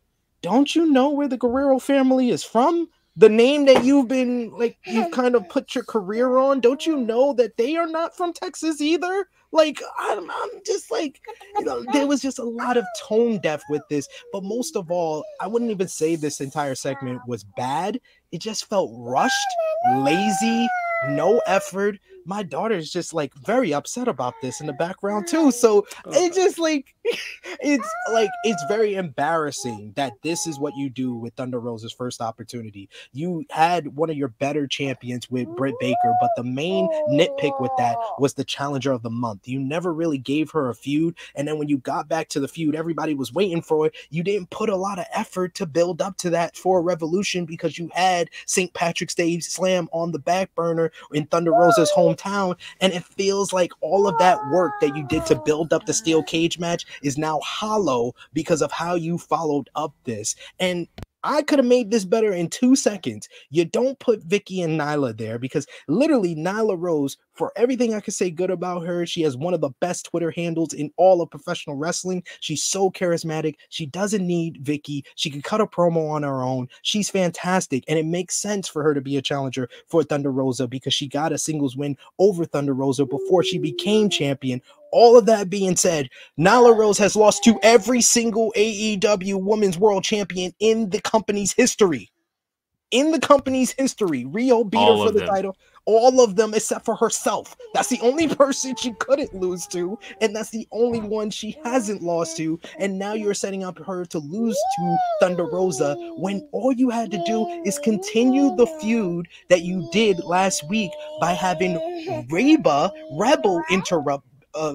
don't you know where the Guerrero family is from? The name that you've been like you've kind of put your career on don't you know that they are not from texas either? Like i'm, I'm just like you know there was just a lot of tone deaf with this but most of all i wouldn't even say this entire segment was bad. It just felt rushed lazy no effort my daughter's just like very upset about this in the background too. So it's just like [laughs] it's like it's very embarrassing that this is what you do with Thunder Rosa's first opportunity. You had one of your better champions with Britt Baker, but the main nitpick with that oh. was the challenger of the month. You never really gave her a feud, and then when you got back to the feud, everybody was waiting for it. You didn't put a lot of effort to build up to that for Revolution because you had St. Patrick's Day Slam on the back burner in Thunder Rosa's home hometown. And it feels like all of that work that you did to build up the steel cage match is now hollow because of how you followed up this. And I could have made this better in two seconds. You don't put Vickie and Nyla there because literally Nyla Rose, for everything I could say good about her, she has one of the best Twitter handles in all of professional wrestling. She's so charismatic. She doesn't need Vickie. She can cut a promo on her own. She's fantastic. And it makes sense for her to be a challenger for Thunder Rosa because she got a singles win over Thunder Rosa before she became champion all of that being said, Nyla Rose has lost to every single AEW Women's World Champion in the company's history. in the company's history. Riho beat All her for the them. title. All of them except for herself. That's the only [laughs] person she couldn't lose to, and that's the only one she hasn't lost to. And now you're setting up her to lose to Thunder Rosa when all you had to do is continue the feud that you did last week by having Reba Rebel interrupt uh,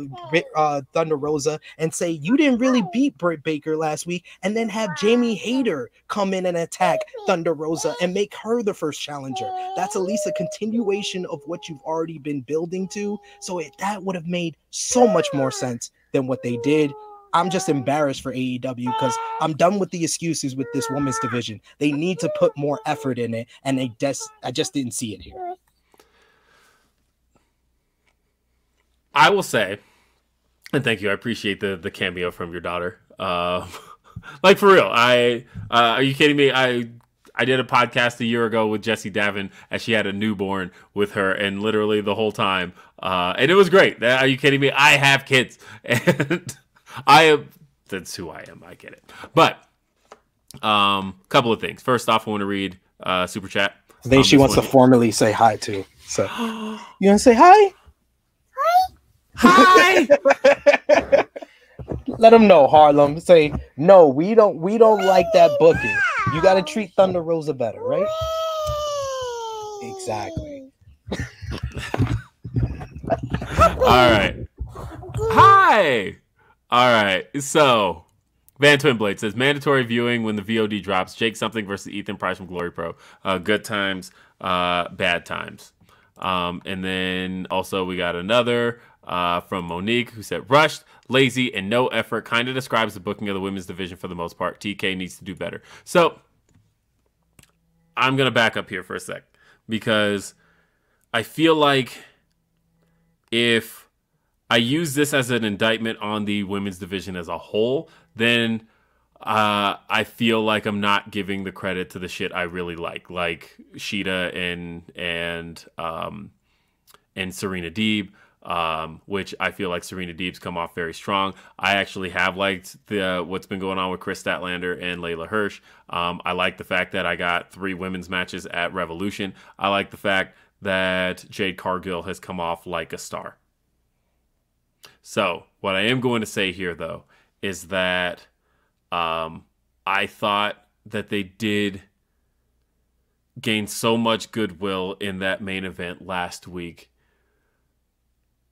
uh, Thunder Rosa and say you didn't really beat Britt Baker last week, and then have Jamie Hayter come in and attack Thunder Rosa and make her the first challenger. That's at least a continuation of what you've already been building to. So it, that would have made so much more sense than what they did. I'm just embarrassed for AEW because I'm done with the excuses with this women's division. They need to put more effort in it, and they just I just didn't see it here. I will say, and thank you. I appreciate the the cameo from your daughter. Um, [laughs] like for real, I uh, are you kidding me? I I did a podcast a year ago with Jesse Davin as she had a newborn with her, and literally the whole time, uh, and it was great. Are you kidding me? I have kids, [laughs] and I am. That's who I am. I get it. But um, couple of things. First off, I want to read uh, super chat. I think Um, she wants to formally say hi too. So [gasps] you want to say hi? Hi. [laughs] Let them know, Harlem. Say no. We don't. We don't like that booking. You got to treat Thunder Rosa better, right? Exactly. [laughs] All right. Hi. All right. So, Van Twinblade says mandatory viewing when the VOD drops. Jake something versus Ethan Price from Glory Pro. Uh, good times, uh, bad times. Um, and then also we got another uh, from Monique who said rushed, lazy, and no effort. Kind of describes the booking of the women's division for the most part. TK needs to do better. So I'm gonna back up here for a sec because I feel like if I use this as an indictment on the women's division as a whole, then uh, I feel like I'm not giving the credit to the shit I really like, like Shida and and um, and Serena Deeb, um, which I feel like Serena Deeb's come off very strong. I actually have liked the what's been going on with Kris Statlander and Leyla Hirsch. Um, I like the fact that I got three women's matches at Revolution. I like the fact that Jade Cargill has come off like a star. So, what I am going to say here, though, is that um, I thought that they did gain so much goodwill in that main event last week.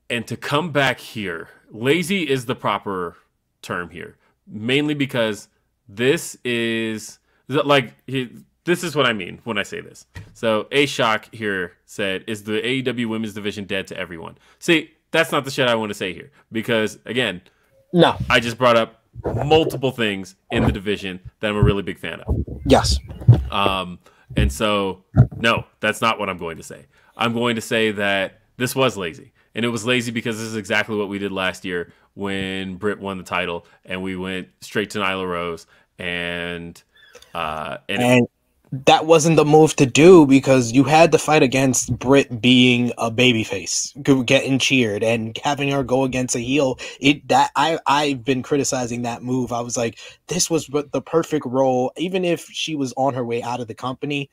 And to come back here, lazy is the proper term here, mainly because this is like he, this is what I mean when I say this. So A Shock here said, "Is the AEW Women's Division dead to everyone?" See, that's not the shit I want to say here because again, No. I just brought up multiple things in the division that I'm a really big fan of. Yes. Um, and so, no, that's not what I'm going to say. I'm going to say that this was lazy. And it was lazy because this is exactly what we did last year when Britt won the title and we went straight to Nyla Rose and uh and, it- that wasn't the move to do because you had to fight against Britt being a babyface, getting cheered, and having her go against a heel. It that I I've been criticizing that move. I was like, this was the perfect role, even if she was on her way out of the company.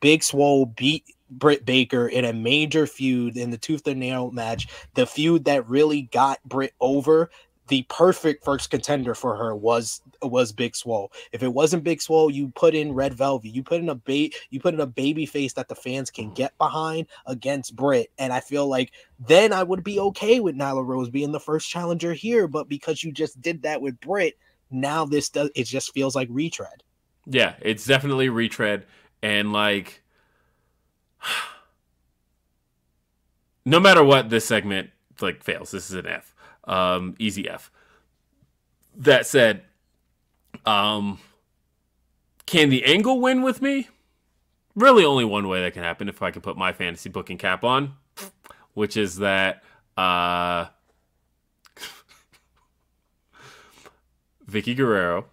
Big Swole beat Britt Baker in a major feud in the tooth and nail match, the feud that really got Britt over. The perfect first contender for her was was Big Swole. If it wasn't Big Swole, you put in Red Velvet. You put in a bait. You put in a baby face that the fans can get behind against Britt, and I feel like then I would be okay with Nyla Rose being the first challenger here. But because you just did that with Britt, now this does it just feels like retread. yeah, it's definitely retread and like [sighs] no matter what this segment like fails. This is an F. Um easy F. That said, um can the angle win with me? Really only one way that can happen if I can put my fantasy booking cap on, which is that uh [laughs] Vickie Guerrero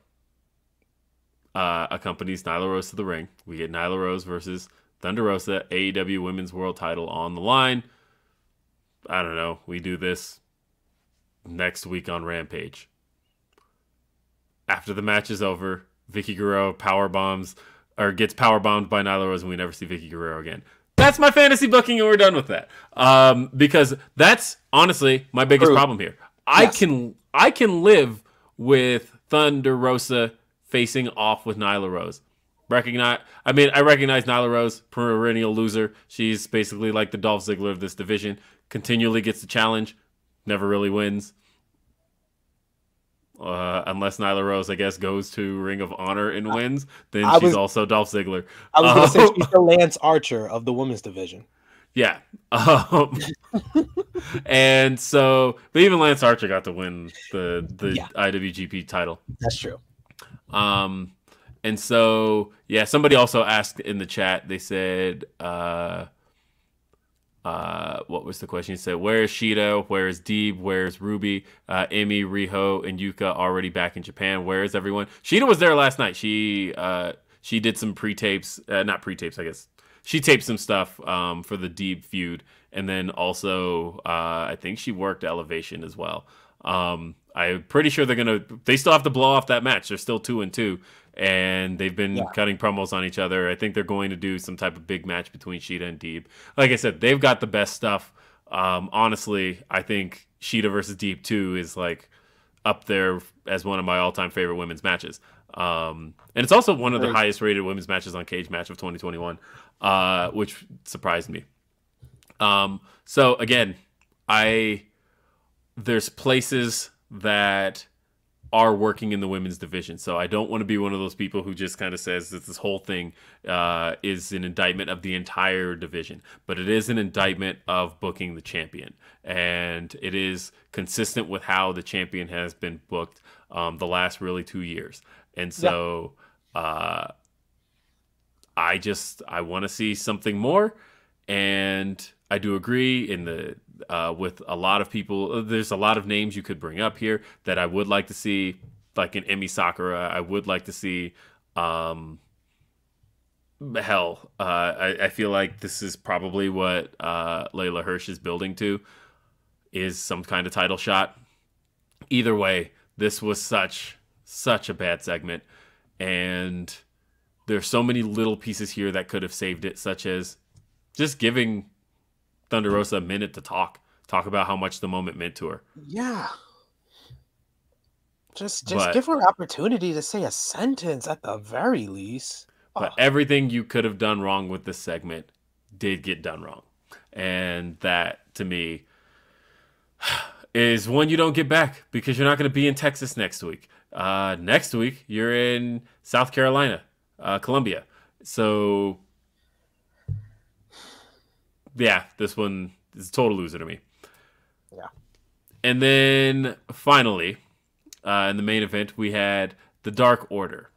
uh, accompanies Nyla Rose to the ring. We get Nyla Rose versus Thunder Rosa, AEW Women's World Title on the line. I don't know. We do this next week on Rampage. After the match is over, Vickie Guerrero power bombs or gets power bombed by Nyla Rose, and we never see Vickie Guerrero again. That's my fantasy booking, and we're done with that. Um, because that's honestly my biggest True. problem here. I yes. can I can live with Thunder Rosa facing off with Nyla Rose. Recognize, I mean, I recognize Nyla Rose, perennial loser. She's basically like the Dolph Ziggler of this division. Continually gets the challenge, never really wins. Uh, unless Nyla Rose, I guess, goes to Ring of Honor and wins, then I she's was, also Dolph Ziggler. I was going to say she's the Lance Archer of the women's division. Yeah. [laughs] Um, and so, but even Lance Archer got to win the the yeah. IWGP title. That's true. Um, and so yeah, somebody also asked in the chat. They said, uh, uh, what was the question? He said, "Where is Shida? Where is Deeb? Where is Ruby? Uh, Emi, Riho, and Yuka already back in Japan? Where is everyone?" Shida was there last night. She uh, she did some pre tapes, uh, not pre tapes, I guess. She taped some stuff um, for the Deeb feud, and then also uh, I think she worked Elevation as well. Um, I'm pretty sure they're gonna. They still have to blow off that match. They're still two and two, and they've been yeah. cutting promos on each other. I think they're going to do some type of big match between Shida and Deeb. Like I said, they've got the best stuff. Um, honestly, I think Shida versus Deeb two is like up there as one of my all time favorite women's matches. Um, and it's also one of the highest rated women's matches on Cage Match of 2021, uh, which surprised me. Um, so again, I there's places that are working in the women's division. So I don't want to be one of those people who just kind of says that this whole thing uh, is an indictment of the entire division, but it is an indictment of booking the champion, and it is consistent with how the champion has been booked um, the last really two years. And so yeah. uh, I just I want to see something more, and I do agree in the uh, with a lot of people. Uh, there's a lot of names you could bring up here that I would like to see, like an Emi Sakura. I would like to see. Um, hell, uh, I, I, feel like this is probably what uh, Leyla Hirsch is building to, is some kind of title shot. Either way, this was such such a bad segment, and there's so many little pieces here that could have saved it, such as just giving Thunder Rosa a minute to talk, talk about how much the moment meant to her. Yeah. Just just but, give her an opportunity to say a sentence at the very least. But oh. everything you could have done wrong with this segment did get done wrong. And that to me [sighs] is one you don't get back because you're not going to be in Texas next week. Uh, next week, you're in South Carolina, uh, Columbia. So yeah, this one is a total loser to me. Yeah. And then finally, uh, in the main event, we had the Dark Order.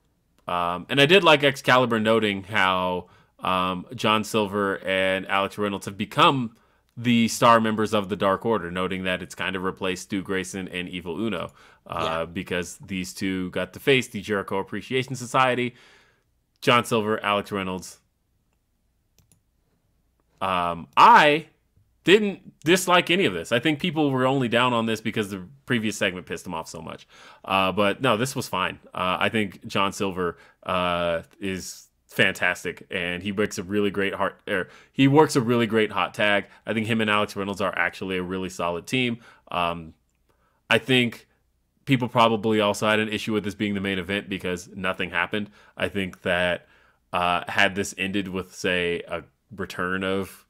Um, and I did like Excalibur noting how um, John Silver and Alex Reynolds have become the star members of the Dark Order, noting that it's kind of replaced Stu Grayson and Evil Uno uh, yeah. because these two got to face the Jericho Appreciation Society. John Silver, Alex Reynolds, um, I didn't dislike any of this. I think people were only down on this because the previous segment pissed them off so much. Uh, but no, this was fine. Uh, I think John Silver uh, is fantastic, and he works a really great heart. Er, he works a really great hot tag. I think him and Alex Reynolds are actually a really solid team. Um, I think people probably also had an issue with this being the main event because nothing happened. I think that uh, had this ended with say a return of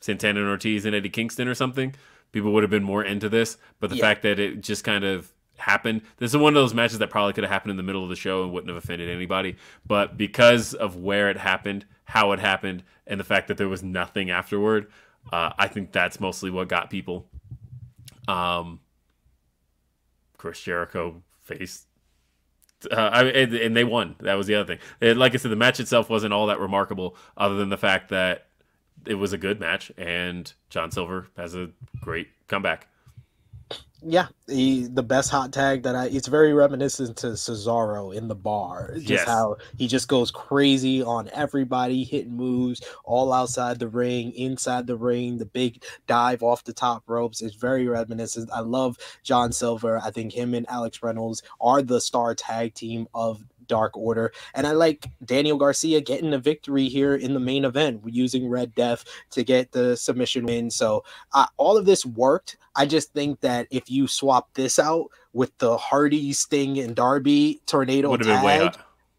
Santana and Ortiz and Eddie Kingston or something, people would have been more into this. But the yeah. fact that it just kind of happened, this is one of those matches that probably could have happened in the middle of the show and wouldn't have offended anybody. But because of where it happened, how it happened, and the fact that there was nothing afterward, uh, I think that's mostly what got people. Um, Chris Jericho faced uh, I, and, and, they won. That was the other thing. Like I said, the match itself wasn't all that remarkable, other than the fact that it was a good match, and John Silver has a great comeback yeah, he, the best hot tag that I it's very reminiscent to Cesaro in the bar. Just yes. how he just goes crazy on everybody, hitting moves all outside the ring, inside the ring, the big dive off the top ropes is very reminiscent. I love John Silver. I think him and Alex Reynolds are the star tag team of Dark Order. And I like Daniel Garcia getting a victory here in the main event using Red Death to get the submission win. So uh, all of this worked. I just think that if you swap this out with the Hardy, Sting, and Darby tornado tag,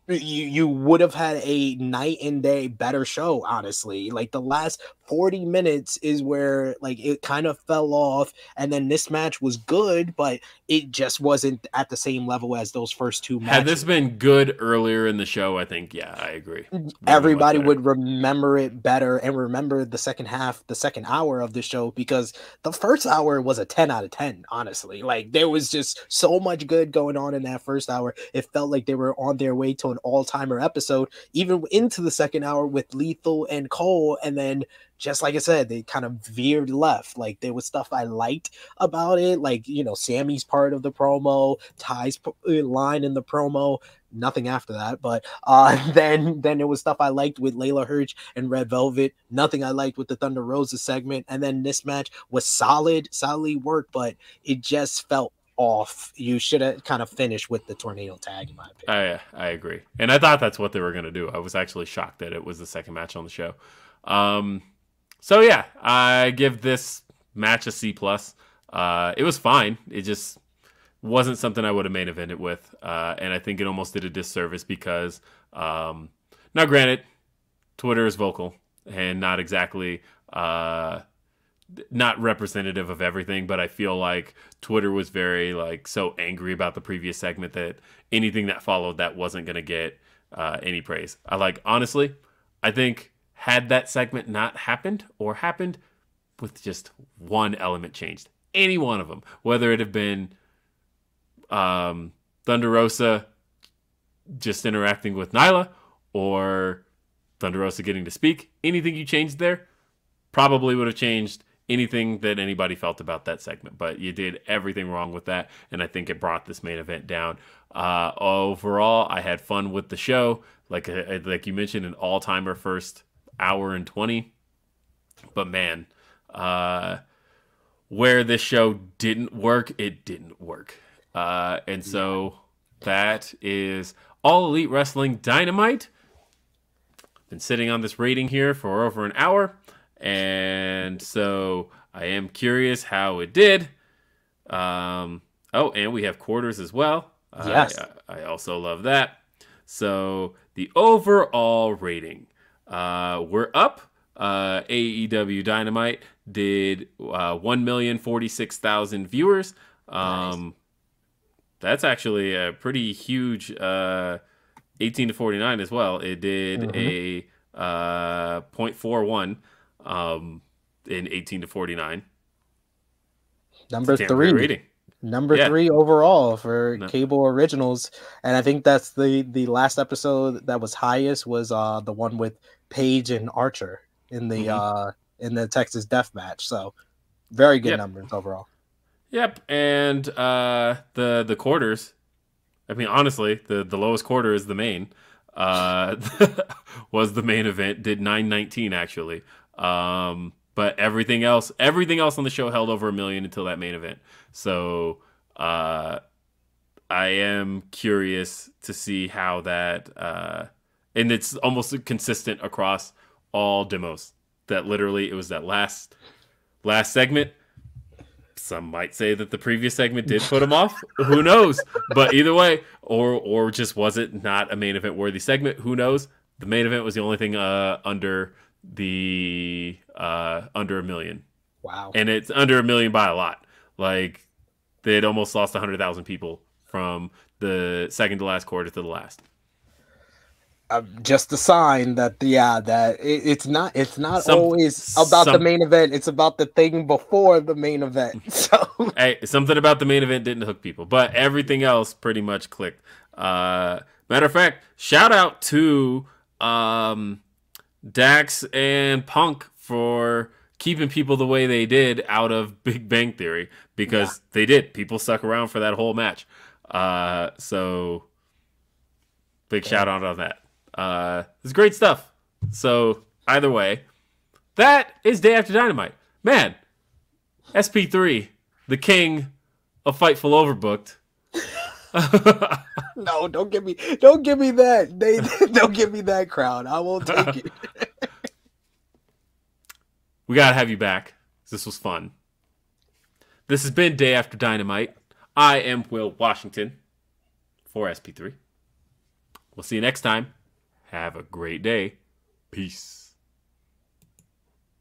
you you would have had a night and day better show honestly like the last 40 minutes is where like it kind of fell off and then this match was good but it just wasn't at the same level as those first two matches had this been good earlier in the show i think yeah i agree. Everybody would remember it better and remember the second half the second hour of the show because the first hour was a 10 out of 10 honestly. Like there was just so much good going on in that first hour. It felt like they were on their way to an all-timer episode even into the second hour with lethal and cole and then just like I said, they kind of veered left. Like there was stuff I liked about it, like you know Sammy's part of the promo, Tay's uh, line in the promo. Nothing after that, but uh, [laughs] then then there was stuff I liked with Leyla Hirsch and Red Velvet. Nothing I liked with the Thunder Rosa segment, and then this match was solid, solidly worked, but it just felt off. You should have kind of finished with the tornado tag, in my opinion. I I agree, and I thought that's what they were going to do. I was actually shocked that it was the second match on the show. Um, so yeah, I give this match a C plus. Uh, it was fine. It just wasn't something I would have main evented with, uh, and I think it almost did a disservice because um, now, granted, Twitter is vocal and not exactly uh, not representative of everything, but I feel like Twitter was very like so angry about the previous segment that anything that followed that wasn't going to get uh, any praise. I like honestly, I think had that segment not happened or happened with just one element changed, any one of them, whether it have been um, Thunder Rosa just interacting with Nyla or Thunder Rosa getting to speak, anything you changed there probably would have changed anything that anybody felt about that segment. But you did everything wrong with that, and I think it brought this main event down. Uh, overall, I had fun with the show. Like uh, like you mentioned, an all timer first hour and 20. But man, uh, where this show didn't work, it didn't work. Uh, and so that is All Elite Wrestling Dynamite. Been sitting on this rating here for over an hour. And so I am curious how it did. Um, oh, and we have quarters as well. Yes. I, I also love that. So the overall rating uh, we're up. Uh, AEW Dynamite did uh, 1,046,000 viewers. Um, nice. That's actually a pretty huge uh, 18 to 49 as well. It did mm-hmm. a uh, 0.41 um, in 18 to 49. Number three. Number yeah. three overall for no. cable originals and i think that's the the last episode that was highest was uh the one with Paige and Archer in the mm-hmm. uh in the Texas Death Match. So very good yep. numbers overall. Yep, and uh the the quarters. I mean, honestly, the the lowest quarter is the main. Uh, [laughs] was the main event. Did nine nineteen actually. Um, but everything else, everything else on the show held over a million until that main event. So, uh, I am curious to see how that uh and it's almost consistent across all demos. That literally it was that last last segment. Some might say that the previous segment did put him off. [laughs] Who knows? But either way, or or just was it not a main event worthy segment? Who knows? The main event was the only thing uh, under the uh, under a million. Wow. And it's under a million by a lot. Like they had almost lost hundred thousand people from the second to last quarter to the last just a sign that yeah that it, it's not it's not some, always about some, the main event. It's about the thing before the main event. [laughs] So hey something about the main event didn't hook people but everything else pretty much clicked. Uh matter of fact shout out to um dax and punk for keeping people the way they did out of [laughs] big bang theory because yeah. they did. People stuck around for that whole match. Uh so big yeah. shout out on that uh, it's great stuff. So either way, that is Day After Dynamite. Man, SP3, the king of Fightful Overbooked. [laughs] no, don't give me, don't give me that. They [laughs] don't give me that crown. I won't take it. [laughs] we gotta have you back. This was fun. This has been Day After Dynamite. I am Will Washington for SP3. We'll see you next time. Have a great day. Peace.